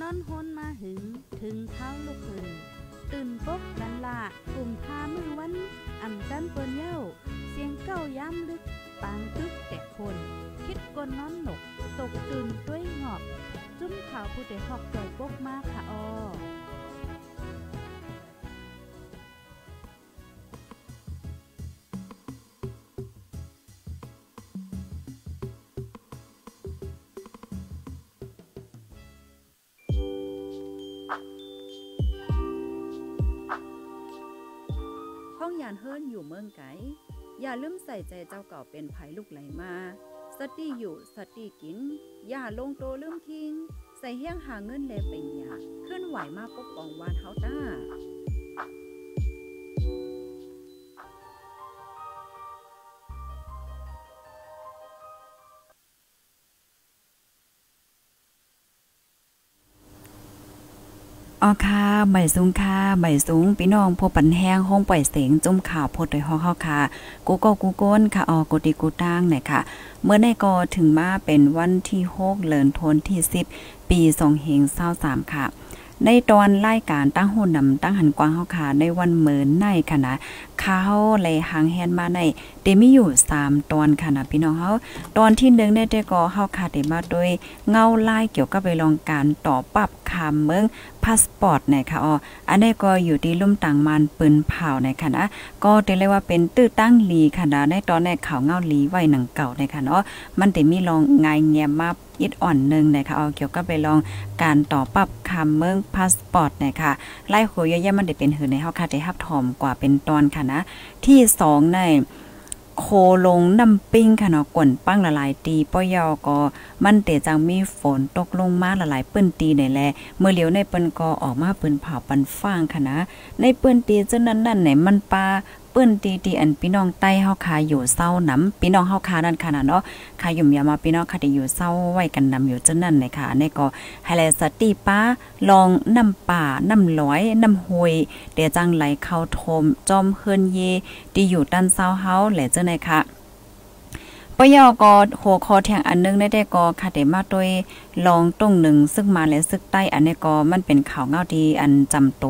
นอนฮนมาหึง ถึงเท้าลูกหึง ตื่นปกกันละกลุ่มพามือวัน อ่ำจันเปิ้นเย้า เสียงเก้าย้ำลึก ปางตึกแต่คน คิดกนนอนหนก ตกตื่นด้วยหงอบ จุ้มข่าวผู้ใดหอกจอยปกมากค่ะออ ใส่ใจเจ้าเก่าเป็นภัยลูกไหลมา สติอยู่สติกิน อย่าลงโตลืมทิ้ง ใส่เฮี้ยงหาเงินแลเป็นหยาเคลื่อนไหวมาปกป้องวานเฮาต้า อ๋อค่ะใบสูงค่ะใบสูงพี่น้องพบปันแห้งห้องปล่อยเสียงจุ่มข่าวพดโดยห้องเฮาค่ะ กูก็กูก้นค่ะออกูดีกูตั้งเนี่ยค่ะ เมื่อในกอถึงมาเป็นวันที่6เดือนทนที่10ปี2เฮง23ค่ะ ในตอนรายการตั้งหุ่นนำตั้งหันกว้างเฮาค่ะในวันเหมือนในค่ะนะข้าเลยหางแฮนมาในเดมีอยู่3ตอนค่ะนะพี่น้องเฮาตอนที่1เนี่ยได้ก็เฮาค่ะได้มาโดยเงาลายเกี่ยวกับไปลองการต่อปรับคำเมืองพาสปอร์ตนะคะอ๋ออันนี้ก็อยู่ที่ลุ่มต่างมันปืนเผานคะนะก็เรียกว่าเป็นตื้อตั้งลีค่ะนะในตอนแรกข่าวเงาลีไว้หนังเก่านะคะเนาะมันได้มีลองงายแงมมา อิดอ่อนหนึ่งนะคะเอาเกี่ยวกับไปลองการต่อปรับคำเมืองพาสปอร์ตนะคะไล่หัวเยอะๆมันได้เป็นหือในเฮาค่ะได้รับถอมกว่าเป็นตอนค่ะนะที่2ในโคลงน้ำปิ้งค่ะเนาะกวนปั้งละลายตีป้อยอก็มันเตจังมีฝนตกลงมาละลายเปิ้นตีได้แลเมื่อเหลียวในเปิ้นก็ออกมาเปิ้นเผาปันฟางค่ะนะในเปิ้นตีจังนั้นนั่นไหนมันปลา ปิ้นตีตีอันพี่น้องใต้เฮาคาอยู่เศร้าน้ำพี่น้องเฮาคานั่นค่ะนะเนาะคาอยู่ยามาพี่น้องคาได้อยู่เศร้าไว้กันนำอยู่จังนั้นเลยค่ะในก็ให้แลสติป้าลองน้ำป่าน้ำร้อยน้ำห้วยเดี๋ยวจังไหลเข้าทมจอมเฮินเยที่อยู่ด้านเศร้าเฮาแหละจังได๋ค่ะปยอก็หัวคอแทงอันนึงได้ได้ก็ค่ะได้มาโดยลองตรงหนึ่งซึ่งมาและซึกใต้อันนี้ก็มันเป็นข่าวเงาดีอันจำโต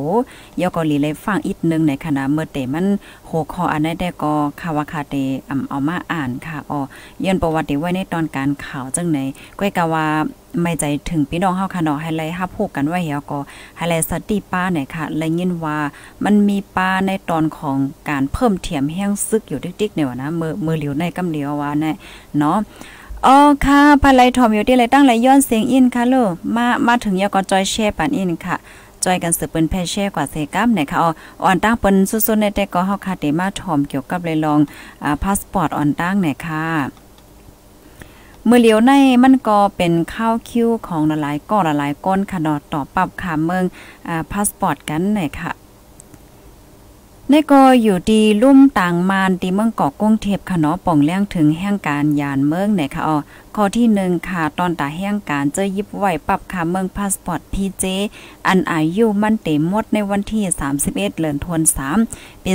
ยอก็ลีเลยฟังอีกนึงในขณะเมื่อเตมันหัวคออันนี้ได้ก็ข่าวว่าค่ะเตอำเอามาอ่านค่ะอ๋อย้อนประวัติไว้ในตอนการข่าวจังไหนก้อยกะว่าไม่ใจถึงพี่น้องเฮาค่ะเนาะให้ไลฮับพูกกันไว้เหี่ยวก็ให้ไลสติป้าเนี่ยค่ะและยินว่ามันมีป้าในตอนของการเพิ่มเทียมแห้งซึกอยู่ติ๊กๆเนี่ยว่านะมือมือเหลียวในกำเหลียวว่าแน่เนาะอ๋อค่ะภายไลทอมอยู่ที่ไรตั้งไรย้อนเสียงอินค่ะลูกมามาถึงยาก็จอยแชร์ปันอินค่ะ จอยกันสืบเปิ้นแพแช่กว่าเซกัมเนี่ยค่ะอ่อนตั้งเปิ้นสุดๆในแต่ก็เฮาคาเดมาถอมเกี่ยวกับเลยลองอ่าพาสปอร์ตอ่อนตั้งเนี่ยค่ะมือเหลียวในมันก็เป็นข้าวคิวของหลายๆก้อนหลายๆก้นค่ะดอต่อปรับค่ะเมืองอ่าพาสปอร์ตกันหน่อยค่ะ ในก็อยู่ดีลุ่มต่างมานตีเมืองเกาะกุ้งเทพค่ะเนาะป่องเลี้ยงถึงแห่งการยานเมืองเนี่ยค่ะอ๋อข้อที่หนึ่งค่ะตอนตาแห่งการเจอยิบไหวปรับค่ะเมืองพาสปอร์ตพีเจอันอายุมันเต็มหมดในวันที่ 31เดือนธันวาคมปี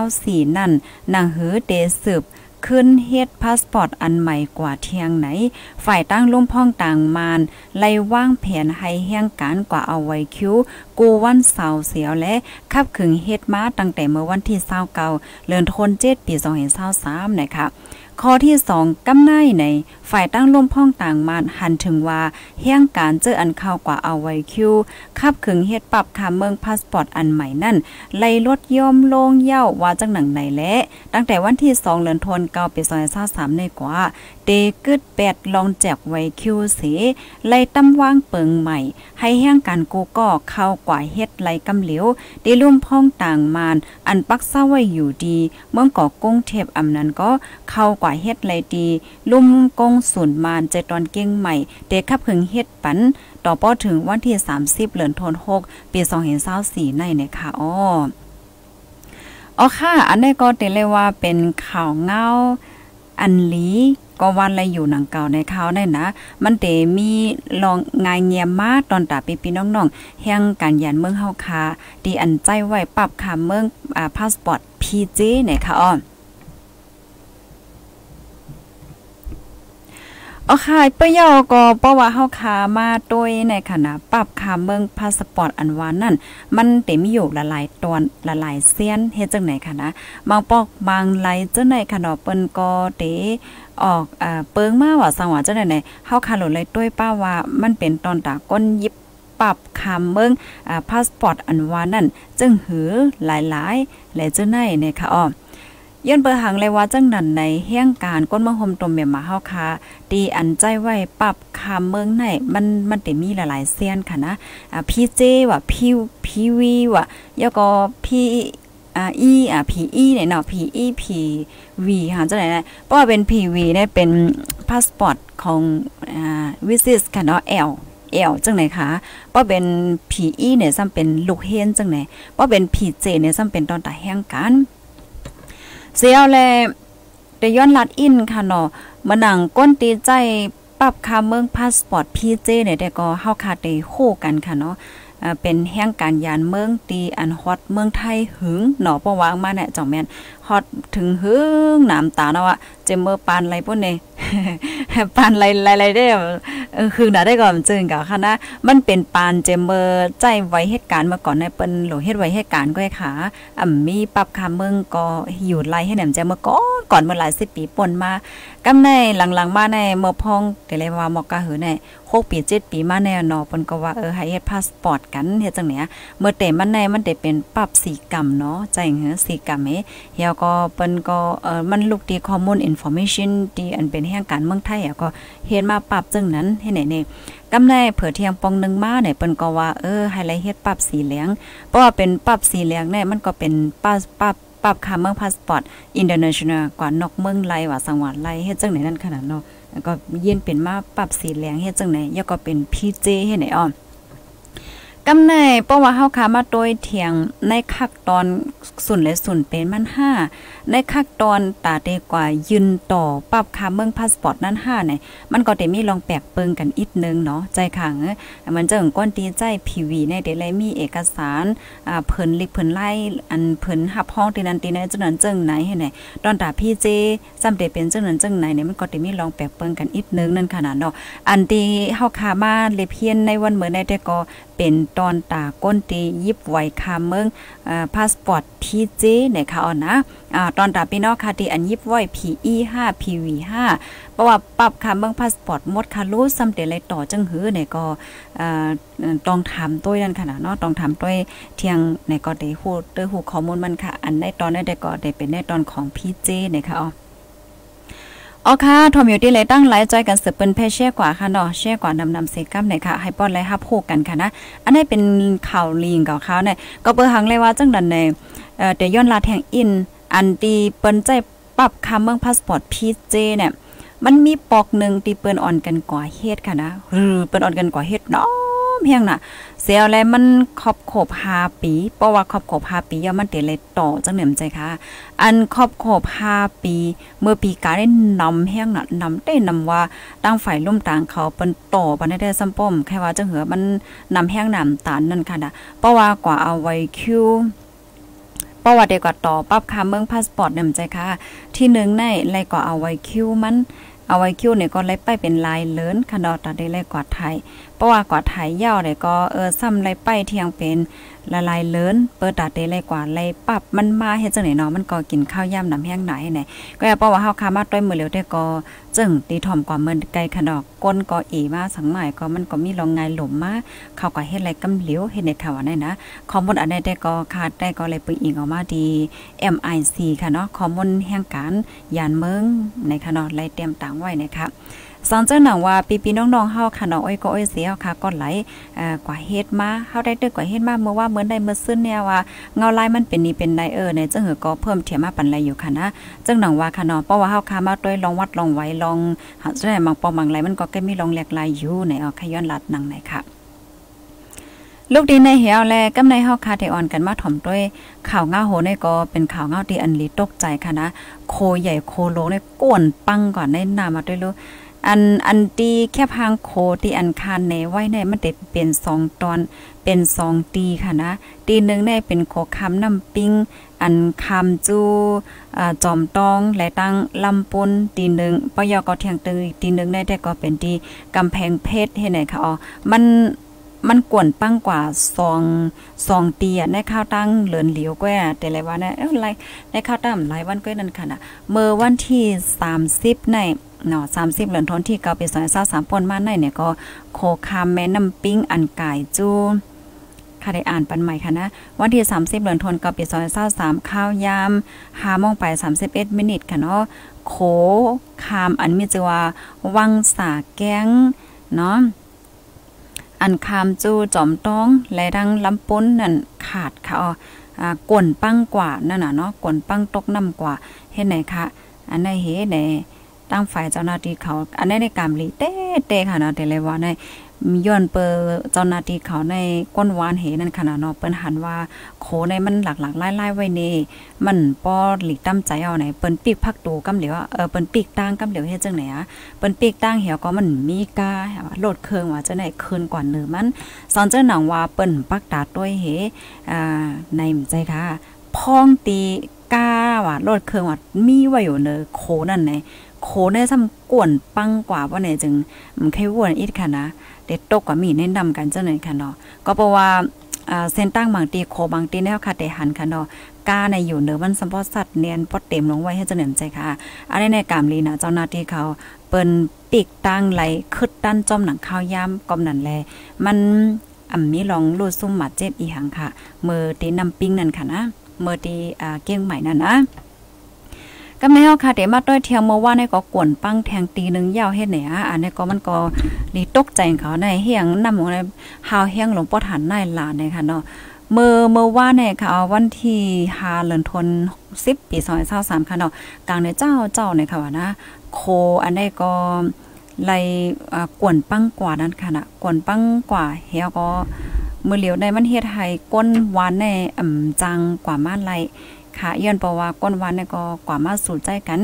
2024นั่นนางหือเดสืบ ขึ้นเฮ็ดพาสปอร์ตอันใหม่กว่าเที่ยงไหน ฝ่ายตั้งลุ่มพ่องต่างมานไล่ว่างแผนให้แห่งการกว่าเอาไว้คิวกูวันเสาร์เสียวและขับขึงเฮ็ดมาตั้งแต่เมื่อวันที่29เดือนธันวาคมปี2023นะคะ ข้อที่2กำไนในฝ่ายตั้งร่วมพ้องต่างมานหันถึงว่าแห่งการเจออันเข้ากว่าเอาไว้คิวขับขึงเฮ็ดปรับคาเมืองพาสปอร์ตอันใหม่นั่นไล่ลดย่อมลงเย่าว่าจังหนังไหนและ ตั้งแต่วันที่2เดือนธันวาคมปี2023ในกว่าเดกึดแปดลองแจกไว้คิวเสไล่ตำวางเปิงใหม่ ให้แห่งการกูก็เข้ากว่าเฮ็ดไล่กำเหลียวได้ร่วมพ้องต่างมานอันปักเศร้าไว้อยู่ดี เมืองก่อกุ้งเทพอำนั้นก็เข้ากว่าเฮ็ดไรดี ลุ่มกงศูนย์มานใจตอนเก่งใหม่เด็กขับขึงเฮ็ดปัน ต่อป้อถึงวันที่ 30เดือนธันวาคมปี2024ในเนี่ยค่ะอ้ออ๋อค่ะ อันนี้ก็เตเลยว่าเป็นข่าวเงาอันลีก็วันอะไรอยู่หนังเก่าในข่าวได้นะ มันเตมีลองงายเงียมมาตอนตาปีพี่น้องๆแห่งการยันเมืองเฮาคาดีอันใจไว้ปรับค่าเมืองอ่าพาสปอร์ต PJ เนี่ยค่ะอ้อ อ๋อค่ะปยอก็เพราะว่าเฮาคามาโดยในขณะปรับคาเมืองพาสปอร์ตอันวานนั่น มันเต็มอยู่ละลายตอนละลายเสียนเฮ็ดจังไหนค่ะนะบางปอกบางไหลจังไหนค่ะเนาะเปิ้นก็เตออกอ่าเปิงมาว่าสังว่าจังไหนเฮาคาหลเลยด้วยป้าว่ามันเป็นตอนตาก้นยิบปรับคำเมืองอ่าพาสปอร์ตอันวานนั่น จึงหือหลายๆ และจังไหนเนี่ยค่ะอ้อ ย้อนเบอร์หังเลยว่าจังนั้นในเฮียงการก้นมะฮมตมเมียมาเฮาคาตีอันใจไว้ปรับคำเมืองไหนมันมันเต็มีหลายๆเซียนค่ะนะอ่าพี่เจว่าพี่พี่วีว่าแล้วก็พี่อ่าอีอ่าพีอีเนี่ยเนาะพีอีพีวีหาจังไหนนะเพราะว่าเป็นพีวีเนี่ยเป็นพาสปอร์ตของอ่าวิสิสค่ะเนาะ L เอลจังไหนคะว่าเป็นผีอีเนี่ยซ้ำเป็นลูกเฮนจังไหนว่าเป็นผีเจเนี่ยซ้ำเป็นตอนตาแห้งกัน เสียวแลแต่ย้อนลัดอินค่ะเนาะมาหนังก้นตีใจปรับค่าเมืองพาสปอร์ตพีเจเนี่ยแต่ก็เฮาคาได้โคกันค่ะเนาะเป็นแห่งการยานเมืองตีอันฮอตเมืองไทยหึงหนอประวางมาเนี่ยจ่องแม่น ฮอตถึงหึงน้ำตาเนาะว่าเจมเมอร์ปานไรพวกนี้ปานไรไรได้เออคือน่ะได้ก่อนจึงกับค่ะนะมันเป็นปานเจมเมอร์ใจไว้เหตุการณ์มาก่อนในเปิ้นโหลเฮ็ดไว้เหตุการณ์ก็ค่ะอ่ำมีปรับคาเมืองก็อยู่ไล่ให้แหนมเจมเมอร์ก่อนก่อนเมื่อหลายสิบปีป่นมากำในหลังๆมาในเมื่อพองแต่เลยว่าหมอกกะหือใน6ปี7ปีมาแน่นอเปิ้นก็ว่าเออให้เฮ็ดพาสปอร์ตกันเฮ็ดจังเนี้ยเมื่อแต่มันในมันได้เป็นปรับสีกรรมเนาะใจเหือสีกรรมเฮเฮาก็เปิ้นก็เอ่อมันลูกดีข้อมูลอินฟอร์เมชันที่อันเป็นแห่งการเมืองไทยอะก็เฮ็ดมาปรับจังนั้นให้ไหนนี่กำในเผื่อเที่ยงปองนึงมาเนี่ยเปิ้นก็ว่าเออให้ไลเฮ็ดปรับสีเหลืองเพราะว่าเป็นปรับสีเหลืองเนี่ยมันก็เป็นปรับปรับปรับค่าเมืองพาสปอร์ตอินเตอร์เนชั่นแนลกว่านอกเมืองไลว่าสังหวัดไลเฮ็ดจังไหนนั่นขนาดเนาะก็เย็นเป็นมาปรับสีเหลืองเฮ็ดจังไหนยก็เป็นพีเจเฮ็ดไหนอ้อ กำในเพราะว่าเฮาขามาโดยเถียงในคักตอนสุนและสุนเป็นมัน5ในคักตอนตาเตกว่ายืนต่อปรับค่าเมืองพาสปอร์ตนั้น5เนี่ยมันก็ได้มีลองแปลกเปิงกันอีกนึงเนาะใจขังมันจะก้นตีใจพีวีในเดลมีเอกสารอ่าเพิ่นลิกเพิ่นไล่อันเพิ่นหับห้องตีนั้นตีนั้นจังนั้นจังไหนให้ไหนตอนตาพี่เจจำได้เป็นจังนั้นจังไหนเนี่ยมันก็ได้มีลองแปลกเปิงกันอีกนึงนั่นขนาดเนาะอันที่เฮาขามาเลเพียนในวันเหมือนในแต่ก็ เป็นตอนตาก้นตียิบไว้คาเมืองอ่าพาสปอร์ตพีเจเนี่ยค่ะอ่อนะอ่าตอนตาพี่น้องค่ะที่อันยิบไว้ PE5 PV5 เพราะว่าปรับคาเมืองพาสปอร์ตหมดค่ะรู้ซ้ำเดเลยต่อจังหือเนี่ยก็อ่าต้องถามตัวนั่นค่ะเนาะต้องถามตัวเที่ยงในก็ได้ฮู้เตอฮู้ข้อมูลมันค่ะ อันในตอนนั้นได้ก็ได้เป็นในตอนของพีเจเนี่ยค่ะอ๋อ อ๋อค่ะทอมอยู่ที่เลยตั้งไลฟ์จกันเสืบเป็นเพเช่กว่าค่ะเนาะเช่กว่านำนำเซกัมเนี่ยค่ะ ให้ป้อนไลฮับพูกันค่ะนะ อันนี้เป็นข่าวลิงกับเขาเนี่ยก็เปิดหังเลยว่าจังดันในเอ่อเดี๋ยวย้อนลาแทงอิน อันตีเปิ้นใจปรับคำเมืองพาสปอร์ตพีเจเนี่ยมันมีปอกหนึ่งตีเปิ้นอ่อนกันกว่าเฮ็ดค่ะนะหรือเปิ้นอ่อนกันกว่าเฮ็ดเนาะ เพียงน่ะ เสียแลมันครอบขบ5ปีเพราะว่าครอบขบ5ปีย่อมันเตเลยต่อจังเหนือมใจค่ะ อันครอบขบ5ปี เมื่อปีกาได้นำแห้งน่ะนำได้นำว่าตั้งฝ่ายร่มต่างเขาเป็นต่อบันได้ซ้ำป้อมแค่ว่าจังเหือมันนำแห้งน้ำตาลนั่นค่ะนะเพราะว่ากว่าเอาไว้คิวประวัติเดียวกับต่อปรับค่าเมืองพาสปอร์ตเนี่ยมใจค่ะ ที่หนึ่งในไรก็เอาไว้คิวมันเอาไว้คิวเนี่ยก็ไล่ไปเป็นลายเลินคันดอตัดได้ไล่กว่าไทย เพราะว่ากว่าไทยยาวเนี่ยก็เออซ้ำไล่ไปเที่ยงเป็นละลายเลินเปิดตัดได้ไล่กว่าไล่ปรับมันมาเฮ็ดจังไหนเนาะมันก็กินข้าวย่ำน้ำแห้งไหนไหนก็อย่าเพราะว่าเฮาคามาต้วยมือเร็วได้ก็จึงตีถ่อมกว่าเมินไกลขนอกก้นก็เอมาสังหมายก็มันก็มีรองไงหลมมาเขาก็เฮ็ดอะไรกำเหลียวเฮ็ดในค่ะว่าได้นะข้อมูลอันใดได้ก็ขาดได้ก็เลยปึงอิงออกมาดี MIC ค่ะเนาะข้อมูลแห่งการยานเมืองในค่ะเนาะไล่เตรียมต่างไว้นะคะ สอนเจ้าหนังว่าปีปีน้องๆเฮาค่ะเนาะอ้อยก็อ้อยเสียค่ะก็ไหลอ่อกว่าเฮ็ดมาเฮาได้ตึกกว่าเฮ็ดมาเมื่อว่าเหมือนได้เมื่อซึ้นเนี่ยว่าเงาลายมันเป็นนี่เป็นไดเออในจังหือก็เพิ่มเทียมมาปันไรอยู่ค่ะนะจังหนังว่าค่ะเนาะเพราะว่าเฮาคามาด้วยลองวัดลองไว้ลองหาจังได๋บางปองบางไรมันก็แค่มีลองแหลกลายอยู่ในเอาขย้อนลัดหนังไหนค่ะลูกดีในเหี่ยวแลกำในเฮาคาเทออนกันมาถ่อมด้วยข่าวเงาโหในก็เป็นข่าวเงาที่อันลีตกใจค่ะนะ โคใหญ่โคโลในก้นปังก่อนในนามาด้วยลูก อันอันตีแค่พางโคที่อันคานในไว้ในมันเด็ดเป็นสองตอนเป็นสองตีค่ะนะ ตีหนึ่งได้เป็นโคคำน้ำปิ้ง อันคำจูอ่าจอมตองและตั้งลำปุนตีหนึ่งปยก็เทียงตึงตีหนึ่งได้แต่ก็เป็นตีกำแพงเพชรเห็นไหนคะอ๋อมันมันกวนปั้งกว่าซองซองตีอะในข้าวตั้งเหลือนเหลียวก็แต่ละวันเนี่ยเอ้ไรในข้าวตั้งหลายวันก็นั่นค่ะนะเมื่อวันที่30ใน เนาะ30เหลือนทนที่เกาไปซอย23ปนมาในเนี่ยก็โคคามแม่น้ำปิ้งอันกายจูค่ะได้อ่านปันใหม่ค่ะนะ วันที่ 30 เดือนธันวาคมปี2023ข้าวยาม5โมงไป 31 มินิทค่ะเนาะโขคามอันมีชื่อว่าวังสาแก้งเนาะอันคามจูจอมต้องและดังลำปุ้นนั่นขาดค่ะอ่ากวนปังกว่านั่นน่ะเนาะกวนปังตกน้ำกว่าเฮ็ดไหนคะอันไหนเฮ็ดไหน ตั้งฝ่ายเจ้าหน้าที่เขาอันนี้ในกามลีเต้เต้ค่ะนะแต่เลยว่าในย้อนเปอเจ้าหน้าที่เขาในก้นวานเหนั่นขนาดเนาะเปิ้นหันว่าโคในมันหลักๆไล่ๆไว้นี่มันป้อหลีกตั้มใจเอาไหนเปิ้นปีกพักตูกำเหลียวเออเปิ้นปีกตั้งกำเหลียวเฮ็ดจังไหนอะเปิ้นปีกตั้งเหี่ยวก็มันมีกาโลดเครื่องว่าจะไหนคืนกว่าเนือมันสอนเจ้าหนังว่าเปิ้นปักตาด้วยเหอ่าในใจค่ะ พ้องตีกาว่าโลดเครื่องว่ามีไว้อยู่เนอโคนั่นไหน โคได้ซ้ำกวนปังกว่าว่าไหนจึงมันแค่วนอีกค่ะนะเด็ดตกก็มีแนะนำกันเจ้าหน่อยค่ะเนาะก็เพราะว่าเส้นตั้งบางตีโคบางตีแนวค่ะเดหันค่ะเนาะกาในอยู่เหนือมันสัมพอสัตว์เนียนปอดเต็มลงไว้ให้เจริญใจค่ะอันนี้ในกามลีนะเจ้าหน้าที่เขาเปิ้นปีกตั้งไหลคึดด้านจอมหนังข้าวยามกอมนั่นแลมันอ่ำมีลองลูดซุ่มหมาเจ็บอีหังค่ะมือตีนำปิ้งนั่นค่ะนะมือตีเกี้ยงใหม่นั่นนะ ก็แม่เฮาค่ะเดมาด้วยเที่ยวเมื่อวานนี่ก็กวนปังแทงตีหนึ่งยาวเฮ็ดเนี่ยอันนี้ก็มันก็ลีตกใจเขาในเฮียงนำของในหาวเฮียงหลวงพ่อฐานนายหลานเนี่ยค่ะเนาะเมื่อเมื่อว่าเนี่ยค่ะวันที่5เดือนธันวาคม10ปี2023ค่ะเนาะกลางในเจ้าเจ้าเนี่ยค่ะว่านะ โคอันนี้ก็ไล่กวนปังกว่านั้นค่ะนะกวนปังกว่าเฮียก็เมื่อเหลียวในมันเฮ็ดให้ก้นหวานในอ่ำจังกว่ามาไล ค่ะย้อนเพราะว่าก้นวันเนี่ยก็กว่ามาสู่ใจกัน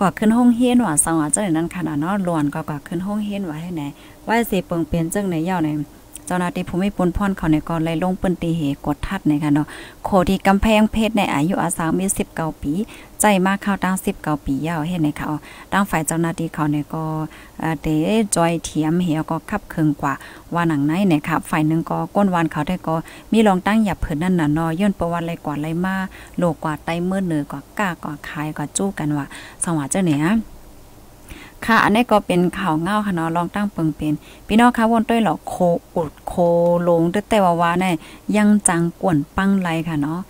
กว่าขึ้นห้องเฮียนว่าสังว่าจังนั้นขนาดเนาะล้วนก็กว่าขึ้นห้องเฮียนว่าให้ไหนว่าสิเปิงเปลี่ยนจังไหนยาวไหนจ้าหน้าที่ภูมิพลพรเขาเนี่ยก็เลยลงปืนตีเหกดทัดในค่ะเนาะโคที่กำแพงเพชรในอายุอาสามี19ปี ใจมากเข้าตั้ง19ปียาวเฮ็ดในเขาตั้งฝ่ายเจ้าหน้าที่เขาเนี่ยก็เดจอยเทียมเหียก็คับเคืองกว่าว่าหนังไหนเนี่ยค่ะฝ่ายนึงก็ก้นวานเขาได้ก็มีรองตั้งหยับเพิ่นนั่นน่ะเนาะย้อนประวัติอะไรกว่าไรมาโลกกว่าไต้มือเหนือกว่าก้ากว่าคายกว่าจู้กันว่าสวัสดิ์เจ้าเนี่ยค่ะ อันนี้ก็เป็นข่าวเงาค่ะเนาะลองตั้งเปิงเป็นพี่น้องค่ะวนต้วยหรอโคอุดโคลงแต่ว่าวาเนี่ยยังจังกวนปังไรค่ะเนาะ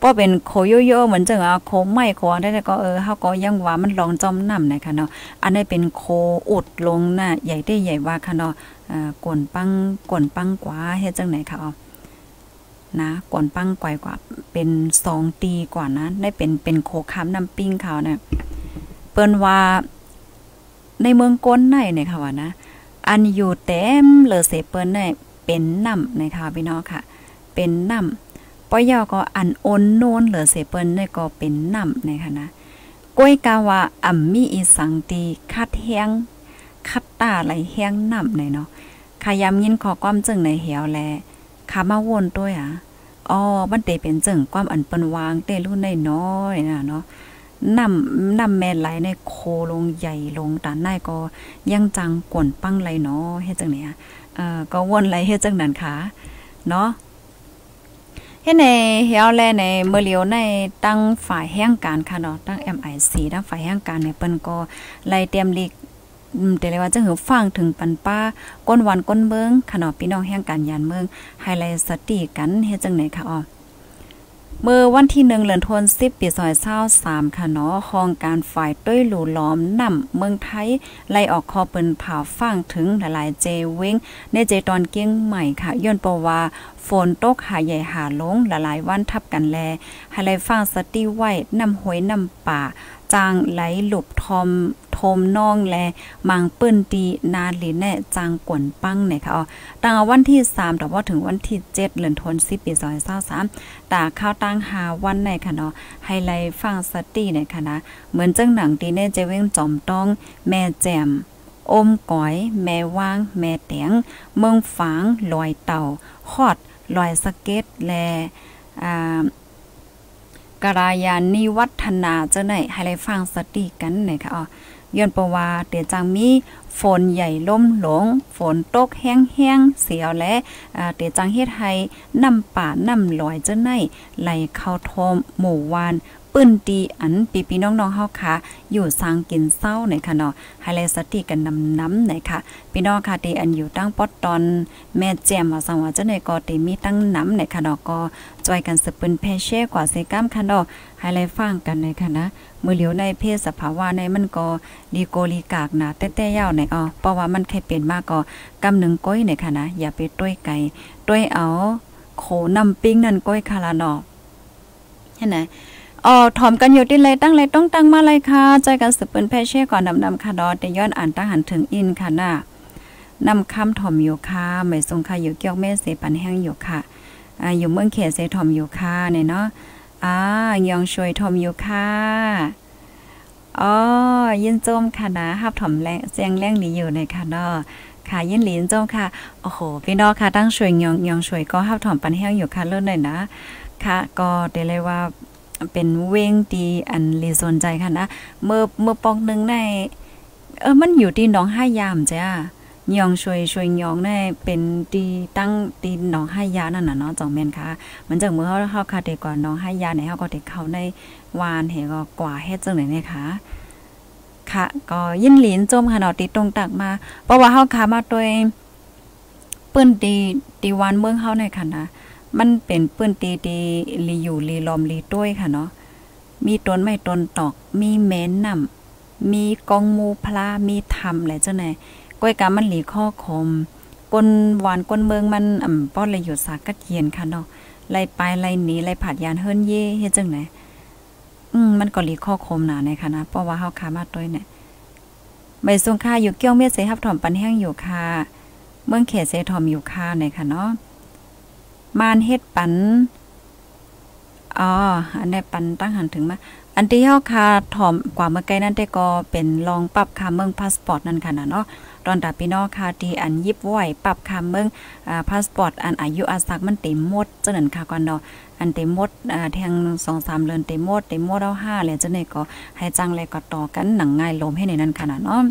พราะเป็นโคโยโย่เหมือนจังอะโคไม่โคได้แต่ก็เออเฮาก็ยังว่ามันลองจอมน้ำนะคะเนาะอันนี้เป็นโคอุดลงน่ะใหญ่ได้ใหญ่ว่าค่ะเนาะอ่ากวนปังกวนปังกว่าเฮ็ดจังไหนค่ะอ๋อนะกวนปังกว่ากว่าเป็นสองตีกว่านะได้เป็นเป็นโคค้ำน้ำปิ้งเขาเนี่ยเปิ้นว่าในเมืองก้นในเนี่ยค่ะว่านะ อันอยู่เต็มเลอเสเปิ้นเนี่ยเป็นน้ำนะคะพี่น้องค่ะ เป็นน้ำ ปอยอก็อันโอนโนนเหลือเสเปิ้นเนี่ยก็เป็นน้ำนะคะนะก้วยกาวาอ่ำมีอีสังตีคัดแห้งคัดตาไหลแห้งน้ำในเนาะขายามยินขอความจึงในเหี่ยวแลขามาวนด้วยอะอ๋อมันเตเป็นจึงความอันเปิ้นวางเตรุ่นได้น้อยนะเนาะน้ำน้ำแม่ไหลในโคลงใหญ่ลงตานในก็ยังจังกวนปังไหลเนาะเฮ็ดจังเนี่ยเอ่อก็วนไหลเฮ็ดจังนั้นค่ะเนาะ เฮ้ในเฮียวแลในเมื่อเลียวในตั้งฝ่ายแห่งการค่ะเนาะตั้ง MIC ตั้งฝ่ายแห่งการเนี่ยเปิ้นก็ไล่เตรียมลีกแต่เลยว่าจะหือฟังถึงปันป้าก้นวันก้นเมืองขนอพี่น้องแห่งการยานเมืองไฮไลท์สติกันเฮ็ดจังไหนคะอ๋อ เมื่อวันที่หนึ่งเหลือนทนสิบปีซอยเศร้าสามค่ะเนาะห้องการฝ่ายต้วยหลูล้อมนำเมืองไทย ไล่ออกคอเปินผ่าฟังถึงหลายๆเจเว้งในเจตอนเกี้ยงใหม่ค่ะ ย้อนปว่าฝนตกหาใหญ่หาลงหลายๆวันทับกันแลให้ไล่ฟังสติไว้นำหวยนำป่า จางไหลหลบทอมทมน้องแลมังเปิ้นตีนาลีแน่จางกวนปังเนี่ยค่ะอ๋อตั้งวันที่3แต่ว่าถึงวันที่7เดือนธันวาคมปี2023ตาข้าวตั้งหาวันในค่ะเนาะไฮไลท์ฟังสตีเนี่ยค่ะนะเหมือนจังหนังตีแน่จะเว้งจอมต้องแม่แจ่มอมก้อย แม่ว่าง แม่แตงเมืองฝางลอยเต่าฮอดลอยสเก็ตแลอ่า กรายานิวัฒนาเจ้าไหนให้ไลฟังสติกันหน่อยค่ะอ๋อย้อนประว่าเตียจังมีฝนใหญ่ล่มหลง ฝนตกแห้งๆเสียวและเตียจังเฮ็ดให้น้ำป่าน้ำลอยเจ้าไหนไหลเข้าทมหมู่วาน ปื้นตีอันปีปีน้องๆเฮาค่ะอยู่สร้างกินเศร้าในค่ะเนาะไฮไลท์สติกันนำน้ำไหนค่ะพี่น้องค่ะตีอันอยู่ตั้งปอดตอน แม่แจ่มว่าสังว่าจะในก็ตีมีตั้งน้ำในค่ะเนาะก็จอยกันสืบปืนเพเช่กว่าเซกัมค่ะเนาะไฮไลท์ฟังกันในค่ะนะมือเหลียวในเพศสภาวะในมันก็ดีโกลีกากนะแต้ๆยาวในอ๋อเพราะว่ามันแค่เป็นมากก็กำหนึ่งก้อยในค่ะนะอย่าไปต้วยไก่ต้วยเอาโขนำปิ้งนั่นก้อยคาราเนาะเห็นไหม อ๋อถอมกันอยู่ที่เลยตั้งเลยต้องตั้งมาเลยค่ะใจกันสืบเปิ้นแพ่เช่ก่อนดำๆค่ะดอแต่ย้อนอ่านตั้งหันถึงอินค่ะน่ะนำคำถอมอยู่ค่ะไม่ทรงค่ะอยู่เกี่ยวแม่เสปันแห้งอยู่ค่ะอ่าอยู่เมืองเขตเสถอมอยู่ค่ะเนี่ยเนาะอ่ายองช่วยถอมอยู่ค่ะอ๋อยินโจมค่ะนะฮับถอมแรงเสียงแรงดีอยู่ในค่ะเนาะค่ะยินหลินโจมค่ะโอ้โหพี่น้องค่ะตั้งช่วยยองยองช่วยก็ฮับถอมปันแห้งอยู่ค่ะเลิศหน่อยนะค่ะก็เดี๋ยวเลยว่า เป็นเว้งตีอันลีสนใจค่ะนะเมื่อเมื่อปองนึงในเออมันอยู่ที่หนองห้ายามจ้ายองช่วยช่วยยองในเป็นตีตั้งตีหนองห้ายานั่นน่ะเนาะจองแม่นค่ะมันจากเมื่อเฮาเฮาคาเดก่อนหนองห้ายาเนี่ยเฮาก็ได้เข้าในวานเฮก็กว่าเฮ็ดจังได๋เนี่ยค่ะค่ะ ก็ยินหลินจมค่ะเนาะติดตรงตักมา เพราะว่าเฮาคามาด้วยเปิ้นตีตีวานเมืองเฮาในค่ะนะ มันเป็นปื้นตีตีลีอยู่ลีลอมลีต้วยค่ะเนาะมีต้นไม้ต้นตอก มีแม้นนำมีกองมูพลามีธรรมแหละเจ้าไหนก้อยกามันหลีข้อคมก้นหวานก้นเมืองมันอ่ำป้อนเลยอยู่สากัดเย็นค่ะเนาะไล่ไปไล่หนีไล่ผัดยานเฮิรนเย่เฮ็ดจังไหนอืมมันก็หลีข้อคมหนาในค่ะนะเพราะว่าเฮาคามาต้วยเนี่ยใบทรงค่าอยู่เกี้ยวเม็ดเสฮับถอมปันแห้งอยู่ค่ะ เมืองเขตเสถอมอยู่ค่ะในค่ะเนาะ มานเฮ็ดปันอ๋ออันนี้ปันตั้งหันถึงมา อันที่เฮาคาถ่อมกว่าเมื่อไกลนั้นแต่ก็เป็นลองปรับค่าเมืองพาสปอร์ตนั่นค่ะนะเนาะตอนตาพี่น้องค่ะที่อันยิบไหวปรับค่าเมืองอ่าพาสปอร์ตอันอายุอาศักมันเต็มหมดจังนั้นค่ะก่อนเนาะอันเต็มหมดอ่าแทง2-3เดือนเต็มหมดเต็มหมดเอา5แล้วจังได๋ก็ให้จังแลก็ต่อกันหนังง่ายลมให้ในนั้นค่ะนะเนาะ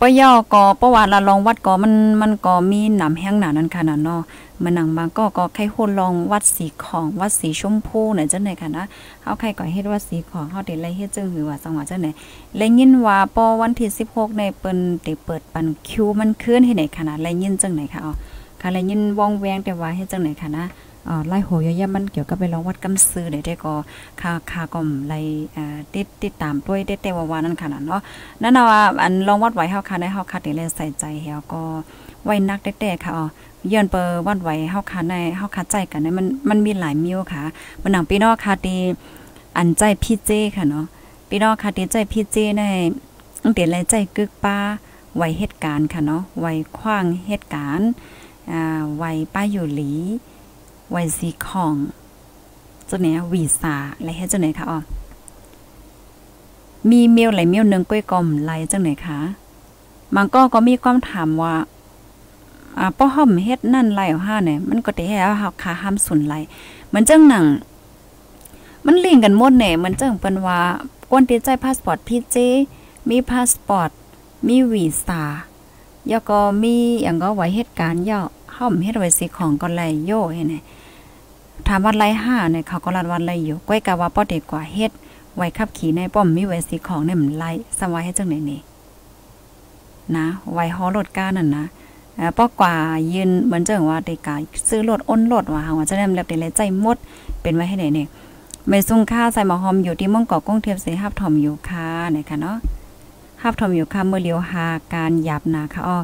ปย่อก็ประวัติละลองวัดก็มันมันก็มีหนำแห้งหนานั้นค่ะนะเนาะ มันหนังบาก็ก็ใครโหลองวัดสีของวัดสีชมพูไหนจังไหนค่ะนะเฮาใครก็เฮ็ดวัดสีของเฮาได้ไล่เฮ็ดจึงหือว่าจังหวะจังไหนและยินว่าปอวันที่16ในเปิ้นได้เปิดปันคิวมันคืนให้ไหนค่ะนะและยินจังไหนค่ะอ๋อค่ะและยินวองแวงแต่ว่าเฮ็ดจังไหนค่ะนะอ่อไล่โหยย่มันเกี่ยวกับไปลองวัดกำซื้อได้ได้ก็ค่าค่าก็ไล่อ่าติดติดตามด้วยได้แต่ว่าว่านั่นค่ะเนาะนั่นน่ะว่าอันลองวัดไว้เฮาค่ะในเฮาค่ะได้เลยใส่ใจเฮาก็ ไว้นักแต่ๆค่ะอ๋อย้อนเปอวัดไหว้เฮาค่ะในเฮาค่ะใจกันในมันมันมีหลายมิวค่ะมันหนังพี่น้อค่ะที่อันใจพี่เจค่ะเนาะพี่น้อค่ะที่ใจพี่เจในตั้งแต่แลใจกึกป้าไวเหตุการณ์ค่ะเนาะไว้ขว้างเหตุการณ์อ่าไวป้าอยู่หลีไวซีของเจ้าเนี่ยวีซ่าอะไรให้เจ้าไหนคะอ๋อมีเมลไหลเมลนึงก้อยกอมไหลจังไหนคะมันก็ก็มีความถามว่า อ่าป้อห่อมเฮ็ดนั่นไหลห้าเนี่ยมันก็ได้ให้เฮาคาห้ามสุนไหลเหมือนจังหนัง มันลิงกันหมดเนี่ยมันจังเปิ้นว่ากวนติดใจพาสปอร์ตพี่เจมีพาสปอร์ตมีวีซ่าแล้วก็มีอย่างก็ไว้เหตุการณ์ย่อห่อมเฮ็ดไว้สิของก็ไหลโยเห็นไหมถามวันไรห้าเนี่ยเขาก็รัดวันไรอยู่ก้อยกะว่าป้อเด็กกว่าเฮ็ดไว้ขับขี่ในป้อมมีไว้สีของเนี่ยมันไล่สวายให้จังไหนนี่นะไว้ฮอรถก้านั่นนะ ป้อกว่ายืนเหมือนเจังว่าเด็กกาซื้อรถอ้นรถว่าว่าจะได้แล้วได้ใจหมดเป็นไว้ให้ไหนเนี่ยไม่ซุ่งค่าใส่หมอหอมอยู่ที่ม่องเกาะก้งเทียบเสฮับถมอยู่ค่ะเนี่ยค่ะเนาะฮับถมอยู่ค่ะเมื่อเลียวหาการหยับนาค่ะอ้อ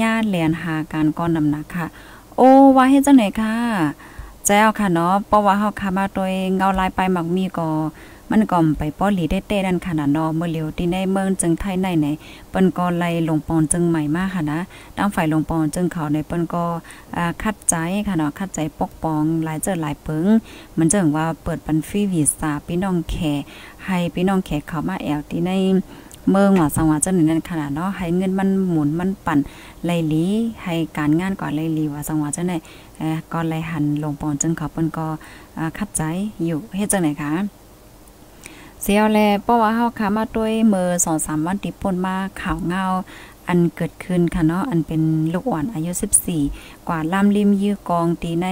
ญาติเลียนหาการก้อนนำหนักค่ะ โอ้ว่าให้เจังไหนค่ะแจ้วค่ะเนาะเพราะว่าเฮาคามาตัวเองเงาลายไปหมักมีก็ มันก็ไปป้อหลีได้เต้ดันขนาดนอเมื่อเหลียวที่ในเมืองจึงไทยในไหนเปิ้นก็ไล่ลงปอนจึงใหม่มากค่ะนะตั้งฝ่ายลงปอนจึงเขาในเปิ้นก็อ่าคัดใจค่ะเนาะคัดใจปกป้องหลายเจอหลายเปิงมันจึงว่าเปิดปันฟรีวีซ่าพี่น้องแขให้พี่น้องแขเขามาแอลที่ในเมืองว่าสังวาจังนั้นขนาดเนาะให้เงินมันหมุนมันปั่นไลลีให้การงานก่อนไลลีว่าสังวาเจังได๋เอ่อก็ไลหันลงปอนจึงเขาเปิ้นก็อ่าคัดใจอยู่เฮ็ดจังได๋คะ เสียวแลเพราะว่าเฮาค่ะมาด้วยมือ2-3วันติป่นมาข่าวเงาอันเกิดขึ้นค่ะเนาะอันเป็นลูกอ่อนอายุ 14 กว่าล่ำริมยื้อกองตีใน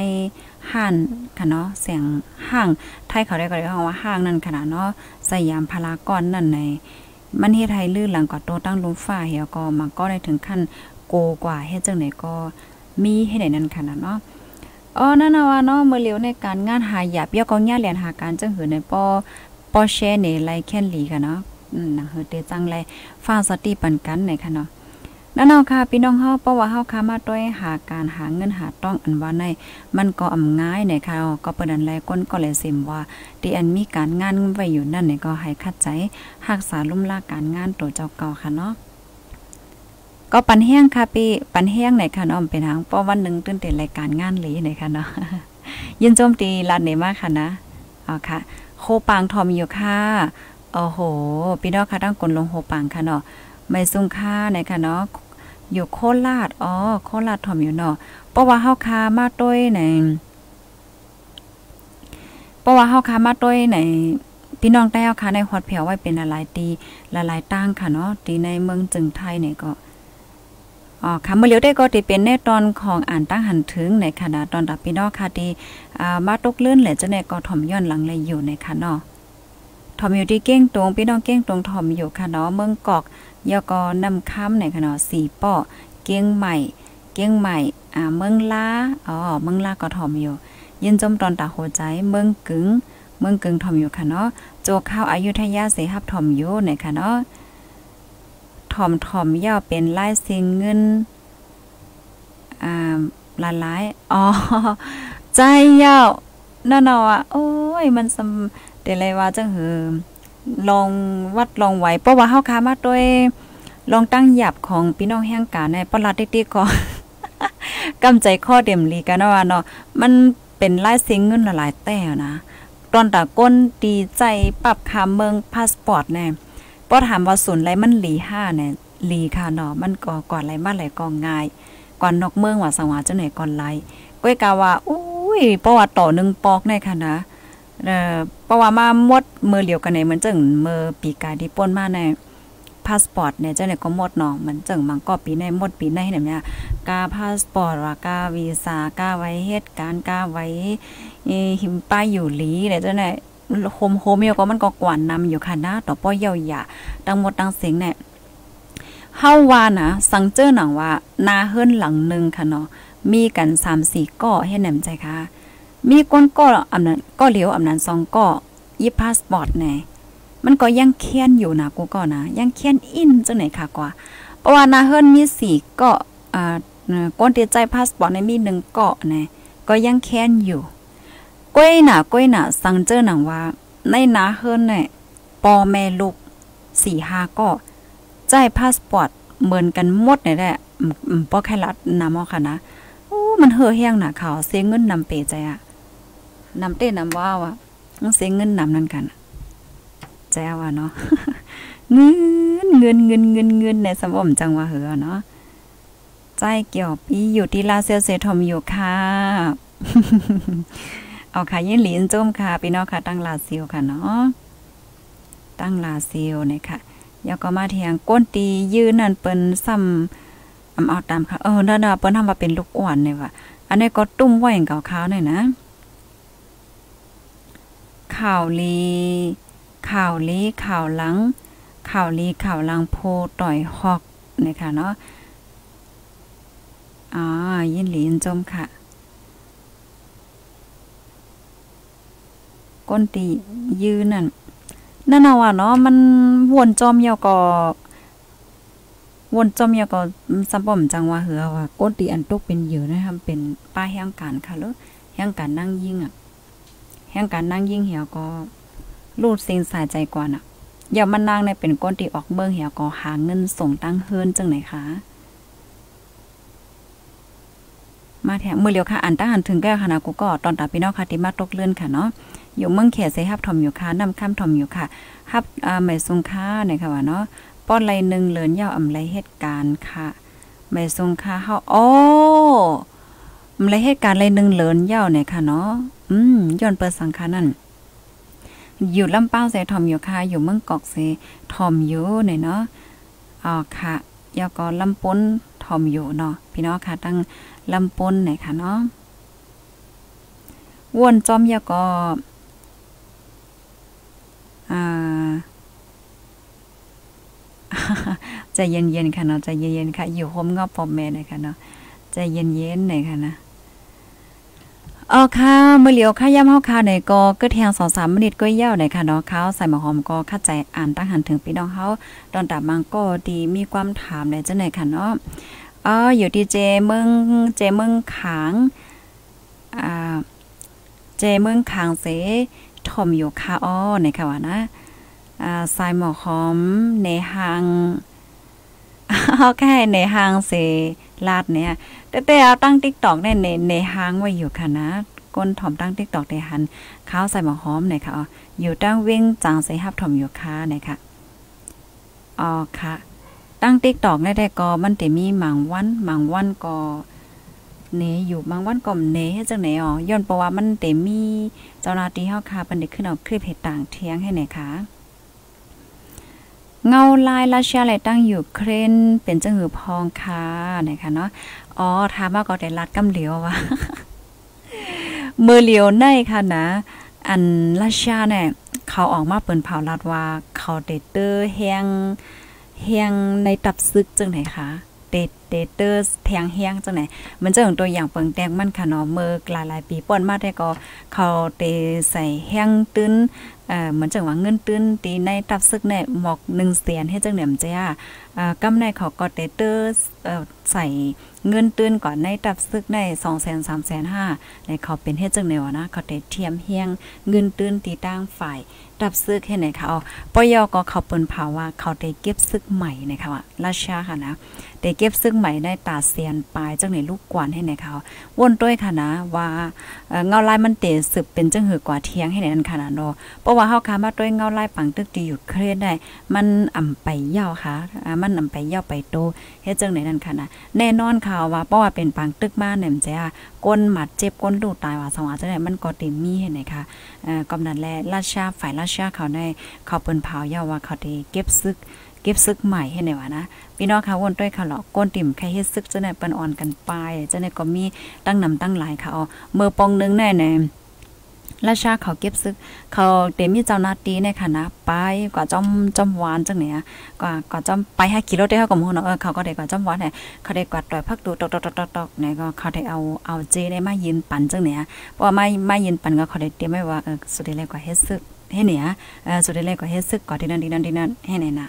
ห้านค่ะเนาะเสียงห้างไทยเขาได้ก็เรียกว่าห้างนั่นขนาดเนาะสยามพารากอนนั่นในมันเฮ็ดให้ลื่นหลังก่อโตตั้งลมฟ้าเหี่ยวก็มันก็ได้ถึงขั้นโกกว่าเฮ็ดจังได๋ก็มีให้ได้นั่นขนาดเนาะอ๋อนั่นน่ะว่าเนาะเมื่อเลียวในการงานหาหยาบเยาก็ญาแหลนหาการจังหือในปอ อแชในไลแคนหลีค่ะเนาะอืมนะเฮอเตจังไลฟ้าสติปันกันในค่ะเนาะนั่นเอาค่ะพี่น้องเฮาเพราะว่าเฮาค่ะมาด้วยหาการหาเงินหาต้องอันว่าในมันก็อำง่ายในค่ะก็เปิ้นอันแลก้นก็เลยสิมว่าที่อันมีการงานไว้อยู่นั่นเนี่ยก็ให้คัดใจรักษาลุ่มลาการงานตัวเจ้าเก่าค่ะเนาะก็ปันแห้งค่ะพี่ปันแห้งไหนค่ะเนาะเป็นทางเพราะวันหนึ่งตื่นเต้นรายการงานหลีไหนค่ะเนาะยินโจมตีลานเนมากค่ะนะอ๋อค่ะ โคปางทอมอยู่ค่ะโอ้โหพี่น้องค่ะตั้งกลลงโคปางค่ะเนาะไม่ซุ่งค่าไหนค่ะเนาะอยู่โคราชอ๋อโคราชทอมอยู่เนาะเพราะว่าเฮาคามาต้วยในเพราะว่าเฮาคามาต้วยในพี่น้องได้เฮาคาในฮอดแผวไว้เป็นหลายตีหลายๆตั้งค่ะเนาะตีในเมืองจึงไทยเนี่ยก็อ๋อค่ะเมื่อเลียวได้ก็ที่เป็นในตอนของอ่านตั้งหันถึงในคณะตอนดับพี่น้องค่ะที่ มาตกเลื่อนแหละจะในก็ถ่อมย้อนหลังเลยอยู่ในค่ะเนาะถ่อมอยู่ที่เก้งตรงพี่น้องเก้งตรงถ่อมอยู่ค่ะเนาะเมืองกอกยกอนำค้ำในค่ะเนาะสีป้อเก้งใหม่ เก้งใหม่อ่าเมืองลาอ๋อเมืองลาก็ถ่อมอยู่ยินจมตอนตาโหใจเมืองกึ๋งเมืองกึงถ่อมอยู่ค่ะเนาะโจข้าวอายุทยาเสหับถ่อมอยู่ในค่ะเนาะถ่อมถ่อมยาวเป็นลายเสียงเงินอ่าลาลายอ๋อ ใจยาวนั่นเนาะโอ้ย มันสำเดี๋ยวเลยว่าจังหือลองวัดลองไหวเพราะว่าเฮาคามาด้วยลองตั้งหยับของพี่น้องแห่งกาในปลาติ๊กๆก็กำใจข้อเด่มลีกันว่าเนาะมันเป็นลายเสียงเงินหลายๆแต่นะ ตอนตาก้นตีใจปรับคาเมืองพาสปอร์ตแน่พอถามว่าศูนย์ไรมันหลีห้าเนี่ยหลีค่ะเนาะมันก็ก่อนไรมาไหลก็ง่าย ก่อนนอกเมืองว่าสังวาจังไหนก่อนไรก้อยกาว่าอุ้ อุ้ยประวัติต่อหนึ่งปอกในค่ะนะเอ่อเพระว่ามามดมือเหลียวกันในเหมือนจังมือปีกาที่ป่นมาในพาสปอร์ตเนี่ยเจ้าเนี่ยก็หมดเนาะมันจังมันก็ปีในหมดปีในเนี่ยกาพาสปอร์ตว่ากาวีซ่ากาไว้เหตุการณ์กาไว้หิมป้ายอยู่หลีเนี่ยเจ้าเนี่ยโฮมโฮมเยก็มันก็กวนนำอยู่ค่ะนะต่อป้อยยาวยาทั้งหมดทั้งเสียงเนี่ยเฮาว่านะสังเจอหนังว่านาเฮิรนหลังหนึ่งค่ะเนาะ มีกัน3-4ก้อให้แหนมใจค่ะ มีก้นก้ออำนั้นก็เหลียวอำนั้น2ก้อยิพาสปอร์ตแน่มันก็ยังเคียนอยู่นะกูก็นะ ยังเคียนอินจังไหนค่ะกว่าเพราะว่านาเฮิรนมี4ก้ออ่าก้นเตียใจพาสปอร์ตในมี1เกาะแน่ก็ยังแค้นอยู่ก้อยหนาก้อยหนาสังเจอหนังว่า ในนาเฮิรนเนี่ยปอแม่ลูก4-5ก็ใจพาสปอร์ตเหมือนกันหมดนี่แหละอืมป้อแค่ลัดนำเอค่ะนะ มันเห่อแห้งหนาขาวเสียเงินนำเปใจอะนำเต้นำว้าวอะเสียเงินนำนั่นกันใจว่าเนาะเงินเงินเงินเงินเงินในสมองจังว่าเหือเนาะใจเกี่ยวปีอยู่ที่ลาเซลเซทอมอยู่ค่ะเอาค่ะยินหลินจมค่ะพี่น้องค่ะ ตั้งลาซิลค่ะเนาะตั้งลาซิลเนี่ยค่ะยาก็มาเทียงก้นตียืนนั่นเปิ้นซ้ำ อำเอาตามค่ะเออนั่นน่ะเปิ้นทำมาเป็นลูกอ่อนเนี่ยว่ะอันนี้ก็ตุ้มไว้อย่างเก่าขาวหน่อยนะข่าวลีข่าวลีข่าวหลังข่าวลีข่าวหลังโพต่อยฮอกนะคะเนาะอ่ายินหลีนจมค่ะ ก้นตียืนนั่นนั่นน่ะว่าเนาะมันวนจอมเยาก็ วนจอมยาก็ซับ่อมจังว่าเหือว่าก้นตีอันตกเป็นเหยื่อนะคะเป็นป้าแห่งการค่ะแล้วแห่งการนั่งยิ่งอะแห่งการนั่งยิ่งเหี่ยวก็รูดสิ่งสายใจกว่าน่ะอย่ามันนางในเป็นก้นที่ออกเมืองเหี่ยก็หาเงินส่งตั้งเฮิรนจังไหนคะมาแถมมือเลียวค่ะอันตั้งหันถึงแก้วค่ะนะกูก็ตอนตาพี่น้องค่ะที่มาตกเลื่อนค่ะเนาะอยู่เมืองเขตเสฮับถมอยู่ค่ะนำข้ามถมอยู่ค่ะฮับอ่าไม่ทรงค่าเนี่ยค่ะว่าเนาะ ป้อนไรหนึ่งเหลือนยาวอำไรเหตุการณ์ค่ะไม่ทรงค่าเฮาโอ้อำไรเหตุการณ์ไรหนึ่งเหลือนยาวเนี่ยค่ะเนาะอืมย้อนเปิดสังคานั่นอยู่ลำเป้าเสถอมอยู่ค่ะอยู่เมืองกอกเสถอมอยู่เนี่ยเนาะอ๋อค่ะยาก็ลำป้นถอมอยู่เนาะพี่น้องค่ะตั้งลำป้นเนี่ยค่ะเนาะวนจอมยาก็อ่า ใจเย็นๆค่ะเนาะใจเย็นๆค่ะ อยู่โฮมงอบปอมแม่นะคะเนาะใจเย็นๆหน่อยค่ะนะอ๋อค่ะเมื่อเหลียวค่ะย่ำเฮาค่ะในก็กึดแทง2-3มินิก็ยาวหน่อยค่ะเนาะข้าวใส่หมอหอมก็เข้าใจอ่านตั้งหันถึงพี่น้องเฮาตอนตับมังก็ดีมีความถามในจังไหน่อยค่ะเนาะอ๋ออยู่ที่เจเมืองเจเมืองขางอ่าเจเมืองขางเสถมอยู่ค่ะอ้อในค่ะว่านะอ่า สายหมอหอมในหางเอาแค่ในหางเสลาดเนี่ย แต่แต่เอาตั้ง TikTok ในในในหางไว้อยู่ค่ะนะก้นถอมตั้ง TikTok ในหันข้าวใส่หมอหอมเนี่ยค่ะอ๋ออยู่ตั้งเว้งจางใส่ฮับถมอยู่ค่ะเนี่ยค่ะอ๋อค่ะ ตั้ง TikTok ได้แต่ก็มันจะมีหมางวันหมางวันก็เนอยู่บางวันก็เนจังไหนอ๋อย้อนเพราะว่ามันเตมีเจ้าหน้าที่เฮาค่ะเพิ่นได้ขึ้นเอาคลิปเหตุต่างเที่ยงให้ไหนคะ เงาลายราชาไหลตั้งอยู่เครนเป็นจังหือพองค่ะนะคะเนาะอ๋อถามว่าก็ได้รัดกำเหลียววะมือเหลียวในค่ะนะ อันราชาเนี่ยเขาออกมาเปิ้นเผาลัดว่าเขาเดเตอร์แฮงแฮงในตับซึกจังไหนคะเดเดเตอร์แทงแฮงจังไหนมันจะของตัวอย่างเปิงแตงมันค่ะเนาะเมื่อหลายๆปีป้อนมาได้ก็เขาเตใส่แฮงตื้น เอ่อเหมือนจังว่าเงินตื้นตีในตับซึกเนี่ยหมอก1แสนให้จังเหนี่ยมจ้าอ่ากำในเขาก็เตเตอร์เอ่อใส่เงินตื้นก่อนในตับซึกใน2แสน3แสน5ในเขาเป็นเฮ็ดจังได๋วนะเขาเตเทียมเฮียงเงินตื้นตีตั้งฝ่ายตับซึกให้ไหนเขาปยก็เขาเปิ้นเผาว่าเขาได้เก็บซึกใหม่นะคะว่าราชาค่ะนะ ได้เก็บซึกใหม่ได้ตาเสียนปลายจังไหนลูกกวนให้ไหนเขาวนด้วยค่ะนะว่าเงาลายมันเตสืบเป็นจังหือกว่าเทียงให้ไหนนั่นค่ะนะเนาะเพราะว่าเฮาคามาด้วยเงาลายปังตึกตีอยู่เครียดได้ มันอ่ำไปเยาค่ะมันอ่ำไปเยาไปโตเฮ็ดจังไหนนั่นค่ะนะแน่นอนค่ะว่าเพราะว่าเป็นปังตึกมาเนี่ยจ้าก้นหมัดเจ็บก้นดูตายว่าสว่าจังได๋มันก็ติมีให้ไหนค่ะเอ่อกำนันแลราชาฝ่ายราชาเขาได้เขาเปิ้นเผายาวว่าเขาได้เก็บซึกเก็บซึกใหม่ให้ไหนวะนะ พี่น้องค่ะวนด้วยค่ะเหรอก้นติ่มใครเฮ็ดซึกจะไหนเปิ้นอ่อนกันไปจะไหนก็มีตั้งนำตั้งหลายค่ะเอาเมื่อปองนึงแน่ๆราชาเขาเก็บซึก เขาเต็มีเจ้านาที่ในคณะไปกว่าจอมจอมหวานจังเนี่ยกว่ากว่าจอมไปให้กิโลได้เฮาก็ฮู้เนาะเออเขาก็ได้กว่าจอมหวานเนี่ยเขาได้กว่าต่อยพักดูตอกๆๆๆเนี่ยก็เขาได้เอาเอาเจได้มายืนปั่นจังเนี่ยเพราะไม่ไม่ยืนปั่นก็เขาได้เตรียมไว้ว่าเออสุดท้ายกว่าเฮ็ดซึกให้เนี่ยเออสุดท้ายกว่าเฮ็ดซึกก่อนที่นั่นที่นั่นที่นั่นให้ไหนน่ะ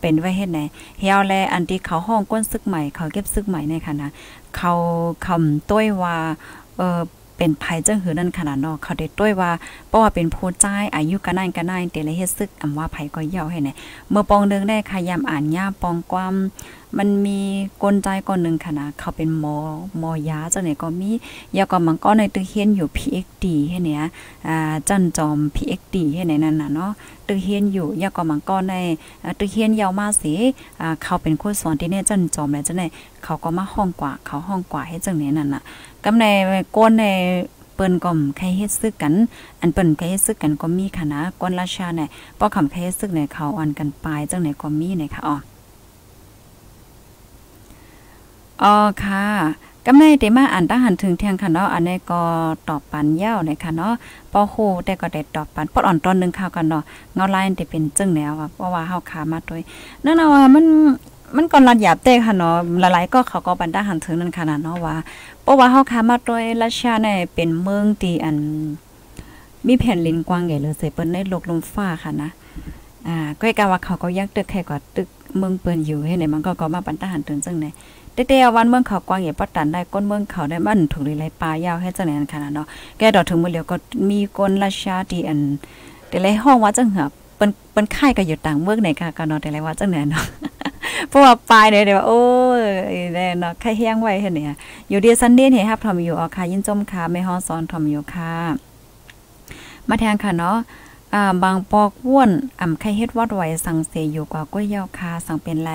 เป็นไว้เฮ็ดไหนเฮียวแลอันที่เขาห้องก้นซึกใหม่ เขาเก็บซึกใหม่ในค่ะนะเขาคำต้วยว่าเออเป็นภัยจังหือนั่นขนาดนอกเขาได้ต้วยว่าเพราะว่าเป็นผู้จ่ายอายุกันนั่นกันนั่นเตเลยเฮ็ดซึกอำว่าภัยก็เหี่ยวให้ไหนเมื่อปองนึงได้ขยามอ่านย่าปองความ มันมีกลใจก่อนหนึ่งค่ะนะเขาเป็นหมอหมอยาจังไหนก็มียาก็มันก็ในตึกเฮียนอยู่ PXD ให้เนี่ยอ่าจันจอม PXD ให้ไหนนั่นน่ะเนาะตึกเฮียนอยู่ยาก็มันก็ในตึกเฮียนยาวมาสิอ่าเขาเป็นคนสอนที่เนี่ยจันจอมแล้วจังไหนเขาก็มาห้องกว่า เขาห้องกว่าให้จังไหนนั่นน่ะกำในก้นในเปิ้นก็ใครเฮ็ดซึกกัน อันเปิ้นใครเฮ็ดซึกกันก็มีค่ะนะก้นราชาเนี่ยป้อคำใครเฮ็ดซึกเนี่ยเขาอ่อนกันปลายจังไหนก็มีเนี่ยค่ะอ๋อ อ๋อค่ะกำในเตมาอ่านตั้งหันถึงเที่ยงค่ะเนาะอันนี้ก็ตอบปันยาวนะคะเนาะปอโหแต่ก็ได้ตอบปันปอดอ่อนตอนนึงข่าวกันเนาะเงาลายจะเป็นจึงแนวเพราะว่าเฮาขามาด้วยนั่นน่ะว่ามันมันก็รัดหยาบเต้ค่ะเนาะหลายๆก็เขาก็บันดาหันถึงนั่นขนาดเนาะว่าเพราะว่าเฮาขามาด้วยราชาเนี่ยเป็นเมืองที่อัน มีแผ่นลินกว้างใหญ่เลยเสเปิ้นได้ลกลมฟ้าค่ะนะอ่าก็กะว่าเขาก็ยักตึกแค่กว่าตึกเมืองเปิ้นอยู่ให้ไหนมันก็ก็มาบันดาหันถึงจังไหน เต้ๆวันเมืองเขากว้างใหญ่ปัตตันได้ก้นเมืองเขาได้มันถูกเลยปลายาวให้จังไหนขนาดเนาะแกดอกถึงมือเดียวก็มีก้นราชาที่อันแต่เลยห้องว่าจังเหือเปิ้นเปิ้นค่ายก็อยู่ต่างเมืองไหนค่ะก็เนาะแต่เลยว่าจังไหนเนาะเพราะว่าปลายเนี่ยเดี๋ยวโอ้ยแน่เนาะไข่แห้งไว้เห็นเนี่ยอยู่เดียซันเดีย์เห็นครับทอมอยู่อ๋อค่ะยินจมค่ะไม่ฮ้อสอนทอมอยู่ค่ะมาแทงค่ะเนาะอ่าบางปอกว่วนอ่ำไข่เฮ็ดวัดไว้สังเสอยู่กว่าก้วยยาวคาสังเป็นไร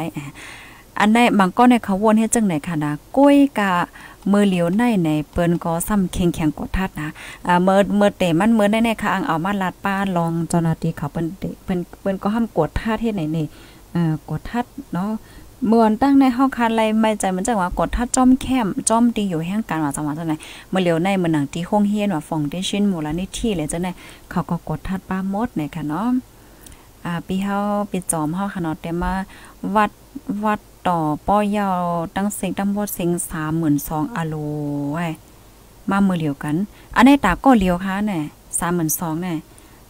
อันใดบางก็ในเขาวนเฮ็ดจังไหนค่ะนะก้วยกะมือเหลียวในในเปิ้นก็ซ้ำเข็งแข็งกดทัดนะอ่าเมื่อเมื่อเตมันเมื่อได้ในค่ะอังเอามาลาดป้าลองเจ้าหน้าที่เขาเปิ้นเปิ้นเปิ้นก็ห้ามกดทัดเฮ็ดไหนนี่เอ่อกดทัดเนาะเมื่อตั้งในเฮาคันไรไม่ใจมันจังว่ากดทัดจอมแคมจอมตีอยู่แห่งการว่าจังหวะจังไหนเมื่อเหลียวในเมื่อหนังที่โรงเรียนว่าฟองได้ชินมูลนิธิเลยจังได๋เขาก็กดทัดป้ามดเนี่ยค่ะเนาะอ่าปีเฮาปีจอมเฮาค่ะเนาะแต่มาวัดวัด ต่อป้อยาวตั้งเสียงตั้งบดเสียงสามหมื่นสองอโลไว้มามือเหลียวกัน อันนี้ตาก็เหลียวค่ะเนี่ยสามหมื่นสองเนี่ย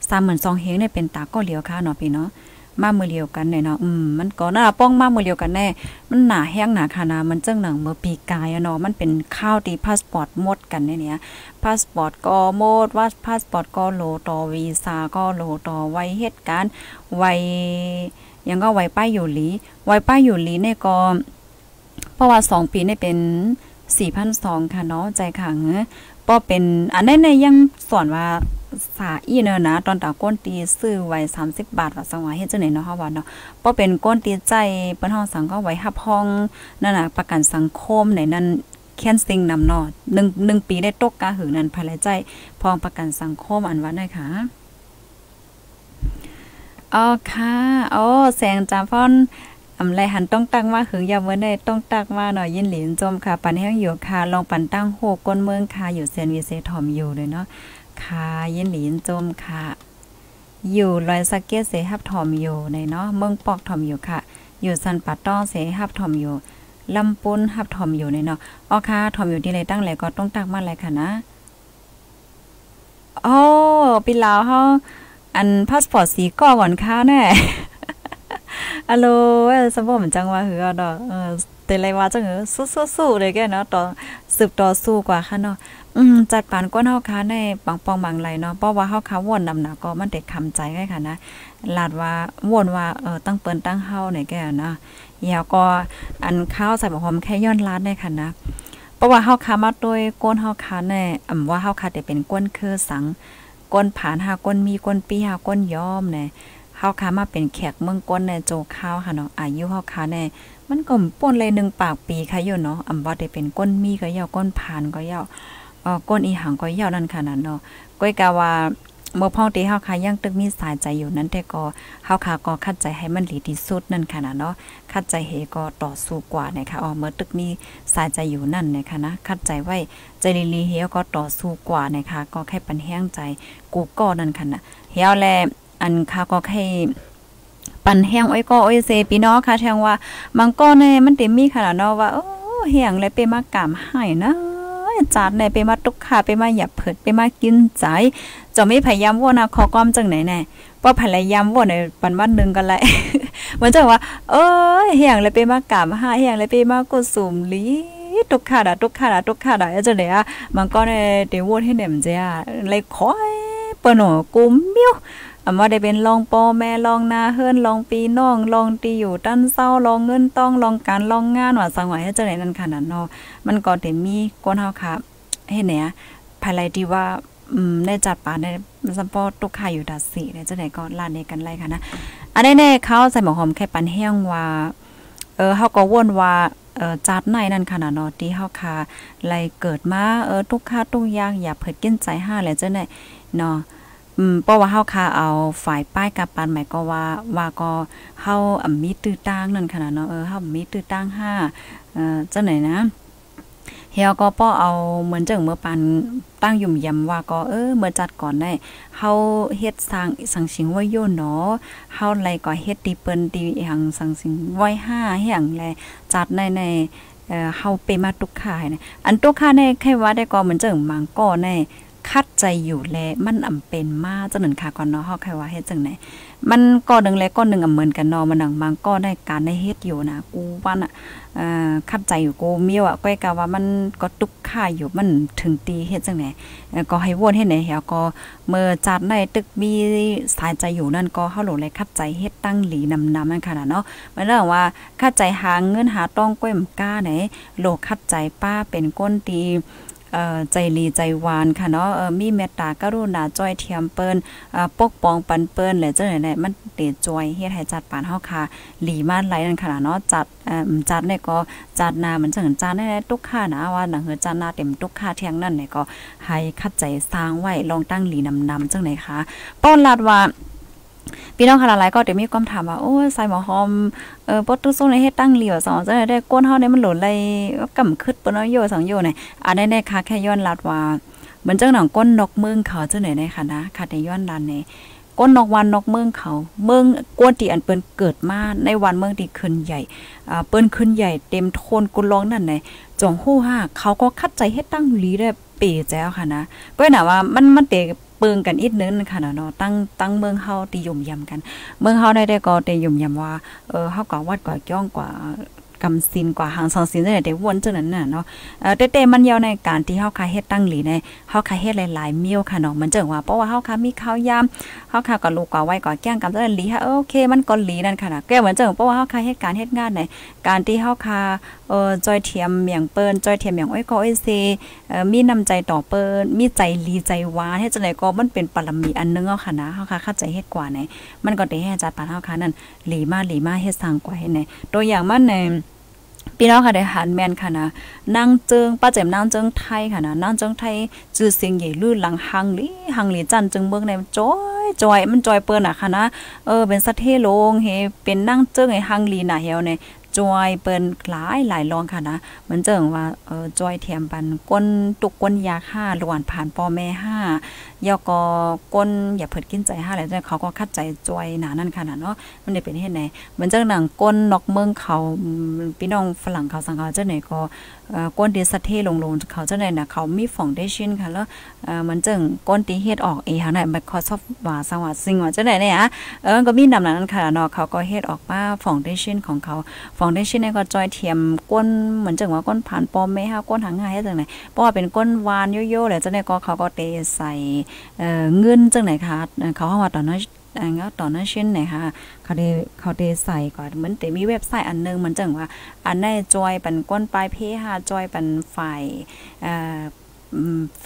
สามหมื่นสองเฮงเนี่ยเป็นตาก็เหลียวค่ะเนาะพี่เนาะมามือเลียวกันเนี่ยเนาะ อืม มันก็น่าป้องมามือเลียวกันแน่ มันหนาแห้งหนาคานา มันเจังหนังเมื่อปีกายอะเนาะ มันเป็นข้าวตีพาสปอร์ตหมดกันเนี่ยเนี่ยพาสปอร์ตก็หมดว่าพาสปอร์ตก็โลต่อวีซ่าก็โลต่อไว้เหตุการณ์ไว้ ยังก็ไว้ป้ายอยู่หลีไว้ป้ายอยู่หลีเนี่ยก็เพราะว่าสองปีเนี่ยเป็นสี่พันสองค่ะเนาะใจขังป้อเป็นอันนี้ในยังสอนว่าสาอีเนอนะตอนตาก้นตีซื้อไว้สามสิบบาทว่าสังวาเฮ็ดจังไหนเนาะเฮาว่าเนาะป้อเป็นก้นตีใจเปิ้นเฮาสังก็ไว้ฮับห้องนั่นน่ะประกันสังคมในนั้นแค้นซิงนำเนาะหนึ่งหนึ่งปีได้ตกกาหือนั้นภายในใจพองประกันสังคมอันว่าได้ค่ะ อ๋อค่ะโอ้แสงจามฟอนอำไรหันต้องตั้งว่าหึงยามเมื่อได้ต้องตักว่าหน่อยยินหลินจมค่ะ ปันแห้งอยู่ค่ะลองปันตั้งโหกก้นเมืองค่ะอยู่เซนวีเซทอมอยู่เลยเนาะค่ะยินหลินจมค่ะ อยู่ลอยสะเก็ตเสฮับทอมอยู่ในเนาะเมืองปอกทอมอยู่ค่ะ อยู่สันปัดต้องเสฮับทอมอยู่ลำปุ้นฮับทอมอยู่ในเนาะอ๋อค่ะทอมอยู่ที่ไรตั้งแหลก็ต้องตักมาเลยค่ะนะโอ้ปีลาวเฮา อันพาสปอร์ตสีก้อก่อนค่ะแน่อะโลสมบูรณ์จังว่าคือดอกเออแต่ไรว่าจังเออสู้ๆๆเลยแกเนาะต่อสืบต่อสู้กว่าค่ะเนาะอืมจัดปานก้นเฮาค้าในปังปองบางไหลเนาะเพราะว่าเฮาค้าวนนำหนาก็มันได้คำใจไว้ค่ะนะลาดว่าวนว่าเออตั้งเปิ้นตั้งเฮาในแกนะยาวก็อันข้าวใส่หอมแค่ย้อนลาดได้ค่ะนะเพราะว่าเฮาค้ามาโดยก้นเฮาค้าในอำว่าเฮาค้าได้เป็นก้นคือสัง ก้นผานหาก้นมีก้นปีหาก้นยอมเนี่ยเฮาค้ามาเป็นแขกเมืองก้นในโจข้าวค่ะเนาะอายุเฮาค้าในมันก็ป่นเลยหนึ่งปากปีค่ะอยู่เนาะอำบ่ได้เป็นก้นมีก็ยาวก้นผานก็ยาวเอ่อก้นอีหังก็ยาวนั่นค่ะนั่นเนาะก้อยกาว่า เมื่อพ่อตีเฮาค่ะยังตึกมีสายใจอยู่นั้นแต่ก็เฮาค่ะก็คัดใจให้มันดีที่สุดนั่นค่ะนะเนาะคัดใจเฮก็ต่อสู้กว่านะคะอ๋อเมื่อตึกมีสายใจอยู่นั่นนะคะนะคัดใจไว้ใจลีๆเฮก็ต่อสู้กว่านะคะก็แค่ปันแห้งใจกูก็นั่นค่ะนะเฮาแลอันค่ะก็แค่ปันแห้งอ้อยก็อ้อยเซพี่น้องค่ะแทงว่ามังก็เนี่ยมันเต็มมีขนาดเนาะว่าโอ้เฮียงเลยไปมากามให้นะ จัดเนี่ยไปมาตุกขาไปมาหยับเผิดไปมากินใจจะไม่พยายามว่านะขอก้อมจังไหนแน่ว่าพยายามว่าในปันวันหนึ่งกันแหละมันจะว่า เอ้ยเฮียงเลยไปมากามหาเฮียงเลยไปมากุสุมลีตุกขาดาตุกขาดาตุกขาดาจะเนี่ยมันก็เนี่ยเดี๋ยววนให้เดมเจ้าเลยคอยเปิ้นหกุมมิ้ว อำว่าได้เป็นลองปอแม่ลองนาเฮิรนลองปีน้องลองตีอยู่ตั้นเศร้าลองเงินต้องลองการลองงานว่าสังหวะให้เจ้าไหนนั่นขนาดเนาะมันก็เต็มมีก้นเฮาค่ะเฮ็ดเนี่ยภายไลที่ว่าอืมได้จัดป่าได้ซัมปอตุกข่อยู่ดัดสีได้จังได๋ก็ลานในกันไล่ค่ะนะอันนี้แน่เขาใส่หมอหอมแค่ปันแห้งว่าเออเฮาก็วนว่าเอ่อจัดในนั่นค่ะนะเนาะที่เฮาค่ะไลเกิดมาเออทุกค่าทุกอย่างอย่าเผิดกินใจห้าแหละจังได๋เนาะ อืมเพราะว่าเฮาค่ะเอาฝ่ายป้ายกับปันหมายก็ว่าว่าก็เฮาอ่มีตื้อตั้งนั่นขนาดเนาะเออเฮามีตื้อตั้ง5เอ่อจังไหนนะเฮียก็ป้อเอาเหมือนจังเมื่อปันตั้งยุ่มยำว่าก็เออเมื่อจัดก่อนได้เฮาเฮ็ดสร้างสังสิงไว้โยเนาะเฮาไรก็เฮ็ดดีเปิ้นดีหยังสังสิงไว้5เฮียงแลจัดในในเอ่อเฮาไปมาตุกขายนะอันตุกขาในแค่ว่าได้ก็เหมือนจังมังก็ใน คัดใจอยู่แลมันอำเป็นมาจังนั้นค่ะก่อนเนาะเฮาใครว่าเฮ็ดจังไหนมันก็นึงแลก็นึงอำเหมือนกันเนาะมันหนังบางก็ได้การได้เฮ็ดอยู่นะกูว่าน่ะเอ่อคัดใจอยู่กูมีว่าก้อยกะว่ามันก็ตุกค่าอยู่มันถึงตีเฮ็ดจังไหนก็ให้วนเฮ็ดไหนเฮาก็เมื่อจัดได้ตึกมีสายใจอยู่นั่นก็เฮาโหลเลยคัดใจเฮ็ดตั้งหลีนำนำนั่นค่ะเนาะมันเรื่องว่าคัดใจหาเงินหาต้องก้อยมก้าไหนโลคัดใจป้าเป็นก้นตี ใจลีใจหวานค่ะเนาะมีเมตตากรุณาจ้อยเทียมเปิ้นปกป้องปันเปิ้นและจังไหนมันเตจอยเฮ็ดให้จัดปานเฮาค่ะหลีมานไหลนั่นค่ะเนาะจัดจัดเนี่ยก็จัดนาเหมันจังจัดได้ทุกค่านะว่าหนังเฮอจัดนาเต็มทุกค่าเที่ยงนั่นเนี่ยก็ให้คัดใจสร้างไว้ลองตั้งหลีนำนำจังไหนคะป้อนลาดว่า พี่น้องค่ะหลายก็เดี๋ยวมีความถามว่าโอ้ใส่หมอหอมเออปตุส่งในเฮ็ดตั้งเหลียวสองจะได้ก้นเฮาเนี่ยมันหล่นเลยกำคึดปนโยสองโยเนี่ยอันได้ได้ค่ะแค่ย้อนลัดว่าเหมือนเจังหนังก้นนกเมืองเขาเจังไหนในค่ะนะค่ะในย้อนลันในก้นนกวันนกเมืองเขา เมืองกวนที่อันเปิ้นเกิดมาในวันเมืองที่ขึ้นใหญ่อ่าเปิ้นขึ้นใหญ่เต็มโทนกุลองนั่นไหนจงฮู้ฮาเขาก็คัดใจเฮ็ดตั้งหลีได้เป๋แจ้วค่ะนะก็น่ะว่ามันมันเต เปิงกันอีกนึงค่ะเนาะตั้งตั้งเมืองเฮาติยมยำกัน เมืองเฮาได้ได้ก็ติยมยำว่าเออเฮาก็วัดก่อจ้องกว่า กำสินกว่าหางสองสินได้ได้วนจังนั้นน่ะเนาะเอ่อเต้ๆมันยาวในการที่เฮาคาเฮ็ดตั้งหลีในเฮาคาเฮ็ดหลายๆมิ้วค่ะเนาะมันจังว่าเพราะว่าเฮาคามีข้าวยามเฮาคาก็ลูกก็ไว้ก็แก้งกำจังหลีฮะโอเคมันก็หลีนั่นค่ะนะแก้เหมือนจังเพราะว่าเฮาคาเฮ็ดการเฮ็ดงานในการที่เฮาคาเอ่อจอยเทียมเมียงเปิ้นจอยเทียมเมียงอ้อยก็อ้อยเซเอ่อมีน้ำใจต่อเปิ้นมีใจลีใจหวานเฮ็ดจังได๋ก็มันเป็นปรมีอันนึงเอาค่ะนะเฮาคาเข้าใจเฮ็ดกว่าในมันก็ได้ให้อาจัดปานเฮาคานั่นหลีมาหลีมาเฮ็ดสร้างกว่าให้ในตัวอย่างมันใน พี่น้องค่ะได้หันแมนค่ะนะนั่งเจิงป้าแจ่มนั่งเจิงไทยค่ะนะนั่งเจิงไทยจือเสียงใหญ่ลื่นหลังหังลีหังลีจันจึงเบิ่งในจอยจอยมันจอยเปิ้นอะค่ะนะเออเป็นสะเทโลงเฮเป็นนั่งเจิงไอ้หังลีน่ะเฮวเนี่ย จอยเปิ้นหลายหลายรองค่ะนะเหมือนเจิงว่าเออจอยเทียมปันก้นตุกก้นยาค่าหลวนผ่านปอแม่ห้ายอกอก้นอย่าเผิดกินใจห้าแล้วเขาก็คัดใจจอยหนานั่นค่ะนะเนาะมันได้เป็นเฮ็ดไหนเหมือนเจังหนังก้นนอกเมืองเขาพี่น้องฝรั่งเขาสังเขาเจ้าไหนก็ ก้นดีสะเทลงลงเขาเจ้าไหนนะเขามีฟองได้ชินค่ะแล้วเหมือนเจังก้นตีเฮ็ดออกเอหาไหน Microsoft ว่าสังว่าซิงว่าเจ้าไหนเนี่ยเออก็มีนำนั้นค่ะเนาะเขาก็เฮ็ดออกมาฟองได้ชินของเขาฟองได้ชินนี่ก็จอยเทียมก้นเหมือนจังว่าก้นผ่านปอมแม่ฮะก้นหางง่ายจังไหนเพราะว่าเป็นก้นวานโยๆแหละเจ้าไหนก็เขาก็เตใส่เอ่อเงินจังไหนคะเขาเฮาว่าตอนนั้น อันก็ต่อนนั้นเช่นไหนคะเขาได้เขาได้ใส่ก่อนเหมือนแต่มีเว็บไซต์อันนึงมันจังว่า อันได้จอยปันก้นปลายเพหาจอยปันฝ่ายเอ่อ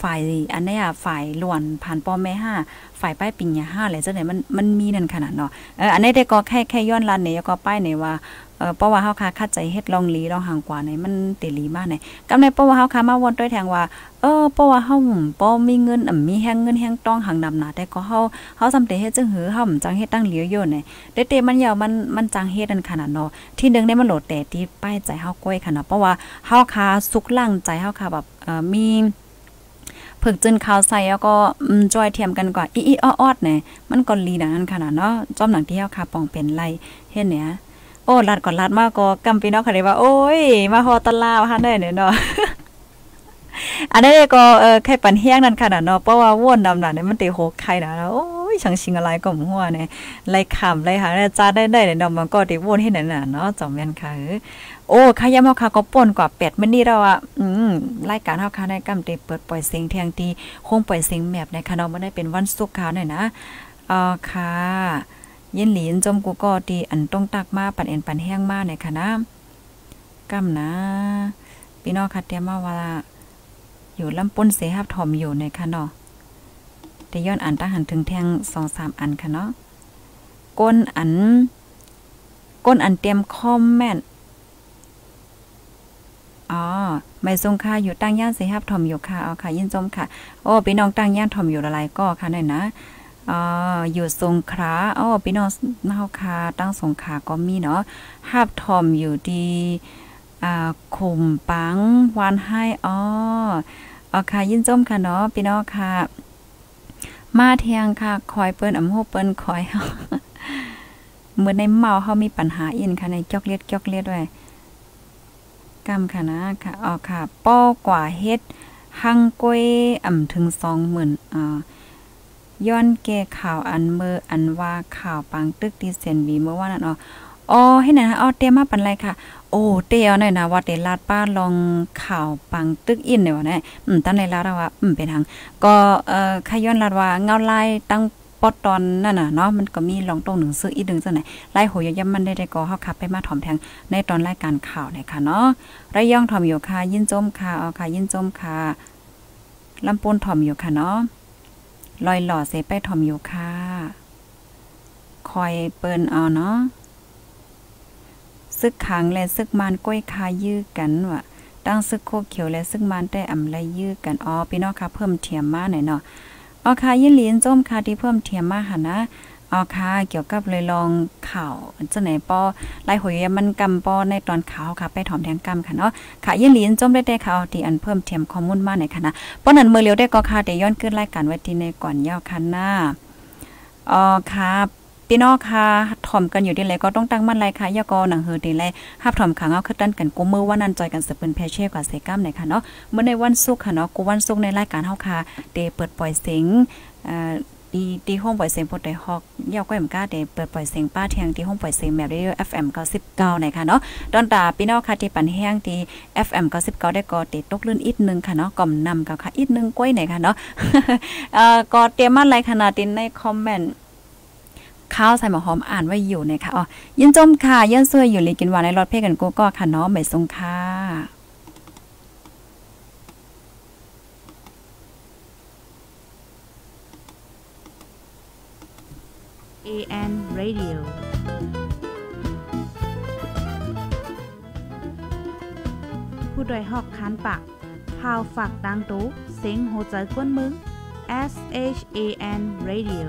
ฝ่ายอันนี้อะฝ่ายล้วนผ่านป้อมแม่ห้าฝ่ายป้ายปิญญาห้าอะไรเจ้าไหนมันมันมีนั่นขนาดเนาะเอออันนี้ได้ก็แค่แค่ย้อนลันเนี่ยก็ป้ายเนี่ยว่า เออเพราะว่าเฮาคาคัดใจเฮ็ดลองลีลองห่างกว่าในมันเตลีมากในกำในเพราะว่าเฮาคามาวนด้วยแทงว่าเออเพราะว่าเฮาบ่มีเงินอ่มีแฮงเงินแฮงต้องหังนำหนาแต่ก็เฮาเฮาสำเร็จเฮ็ดจังหือเฮาจังเฮ็ดตั้งเหลียวอยู่นี่ได้เตมันยาวมันมันจังเฮ็ดนั่นขนาดเนาะที่นึงได้มันโหลดแต่ที่ป้ายใจเฮาก้อยค่ะเนาะเพราะว่าเฮาคาสุกลั่งใจเฮาคาแบบเอ่อมีผึกจนข้าวใส่แล้วก็จอยเทียมกันกว่าอีอีออดเนี่ยมันก็ลีดังนั้นขนาดเนาะจอมหนังที่เฮาคาปองเป็นไรเฮ็ดเนี่ย โอ้ลัดก่อนลัดมากก็กำปีนอกค่ะได้ว่า โอ้ย มาฮอตลาว่าได้เนี่ยเนาะอันนี้ก็เออไข่ปันเฮียงนั่นค่ะเนาะเพราะว่าว่นดำน่ะเนี่ยมันเตโหไข่นะโอ้ยชังชิงอะไรก็หัวเนี่ยไล่ขำไล่หาได้จ้าได้ได้เนี่ยเนาะมันก็ได้ว่นให้นั่นน่ะเนาะจอมแม่นค่ะโอ้ขยามเฮาค่ะก็ป่นกว่า8มื้อนี้แล้วอะอืมรายการเฮาค่ะได้กำเตเปิดปล่อยเสียงเที่ยงตีคงปล่อยเสียงแมบในค่ะเนาะบ่ได้เป็นวันศุกร์ค่ะหน่อยนะอ่าค่ะ ยินหลีนจมกูก็ดีอันต้องตักมาปันเอ็นปันแห้งมาในค่ะนะกำนะพี่น้องค่ะเตรียมมาว่าอยู่ลำป้นเสหับถอมอยู่ในค่ะเนาะแต่ย้อนอันตั้งหันถึงแทงสองสามอันค่ะเนาะก้นอัน ก้นอันเตรียมคอมแม่นอ๋อไม่ทรงค่าอยู่ตั้งย่านเสหับถอมอยู่ค่ะเอาค่ะยินจมค่ะ โอ้พี่น้องตั้งย่านถอมอยู่อะไรก็ค่ะหน่อยนะ อ่าอยู่สงขลาอ๋อพี่น้องเฮาคาตั้งสงขลาก็มีเนาะฮับทอมอยู่ดีอ่าขุมปังวานให้อ๋ออ๋อค่ะยินจมค่ะเนาะพี่น้องค่ะ มาเทียงค่ะคอยเปิ้นอำโหเปิ้นคอยเฮาเหมือนในเมาเฮามีปัญหาอินค่ะในจอกเลียดจอกเลียดด้วยกรรมค่ะนะค่ะอ๋อค่ะ ป้อกว่าเฮ็ดหังก้วยอ่ำถึง20,000อ่า ย้อนแก่ข่าวอันเมื่ออันว่าข่าวปังตึกที่เซนวีเมื่อวานนั้นอ๋ออ๋อให้นะอ๋อเตรียมมาปันไรค่ะ โอ้เตียวหน่อยนะว่าเตลาดป้าลองข่าวปังตึกอินเนี่ยวะเนี่ยอืมตั้งในลาดว่าอืมเป็นทางก็เอ่อขย้อนลาดว่าเงาลายตั้งปอดตอนนั่นน่ะเนาะมันก็มีลองตรงหนึ่งซื้ออีกดึงจังไหนไล่โหยย่ำมันได้ได้ก็เฮาขับไปมาถอมแทงในตอนรายการข่าวเนี่ยค่ะเนาะระยองถอมอยู่ค่ะยินจมค่ะเอาค่ะยินจมค่ะลำปูนถอมอยู่ค่ะเนาะ ลอยหล่อเสไปถ่อมอยู่ค่ะ คอยเปิ้นเอาเนาะซึกขังและซึกมานก้อยคายื้อกันว่ะตั้งซึกโคเขียวและซึกมานได้อำไลยื้อกันอ๋อพี่น้องค่ะเพิ่มเทียมมาหน่อยเนาะอ๋อค่ะยินลีนจ้มค่ะที่เพิ่มเทียมมาหานะ อ๋อค่ะ เกี่ยวกับเลยลองข่าวจังไหนป้อไล่หอยมันกำป้อในตอนข่าวค่ะ ไปถอมแทงกำค่ะเนาะค่ะยินหลีนจมได้แต่ข่าวที่อันเพิ่มเทียมข้อมูลมาหน่อยค่ะนะป้อนั้นมือเร็วได้ก็ค่ะได้ย้อนขึ้นรายการไว้ที่ในก่อนยาวคันหน้าอ๋อค่ะพี่น้องค่ะถ่อมกันอยู่ดีเลยก็ต้องตั้งมั่นไรค่ะยากอหนังเฮอดีเลยฮับถ่อมขังเอาคือดันกันกูมือว่านันจอยกันสืบเป็นเพเช่กว่าเซกัมหน่อยค่ะเนาะเมื่อในวันศุกร์ค่ะเนาะกูวันศุกร์ในรายการเฮาค่ะเดเปิดปล่อยเสียงเอ่อ ดีดีห้องปล่อยเสียงพดได้ฮอกเย่าวก็ยมก้าเดเปิดปล่อยเสียงป้าเทียงที่ห้องปล่อยเสียงแบบเรดิโอ FM 99นะคะเนาะตอนตาพี่น้องค่ะที่ปันแห้งที่ FM 99ได้ก็ติดตกลื่นอีกนึงค่ะเนาะก่อมนำกับค่ะอีกนึงก้อยไหนค่ะเนาะเอ่อก็เตรียมมาหลขนาดตินในคอมเมนต์ข้าวใส่หมอหอมอ่านไว้อยู่นะคะอ๋อยินจมค่ะยินเสื้ออยู่ลีกินหวานในรถเพ่กันกูก็ค่ะเนาะไม่ทรงค่ะ AN Radio ผู้ดยหอกคันปากพาวฝากดังตู้เซ็งโหใจกวนมึง S H A N Radio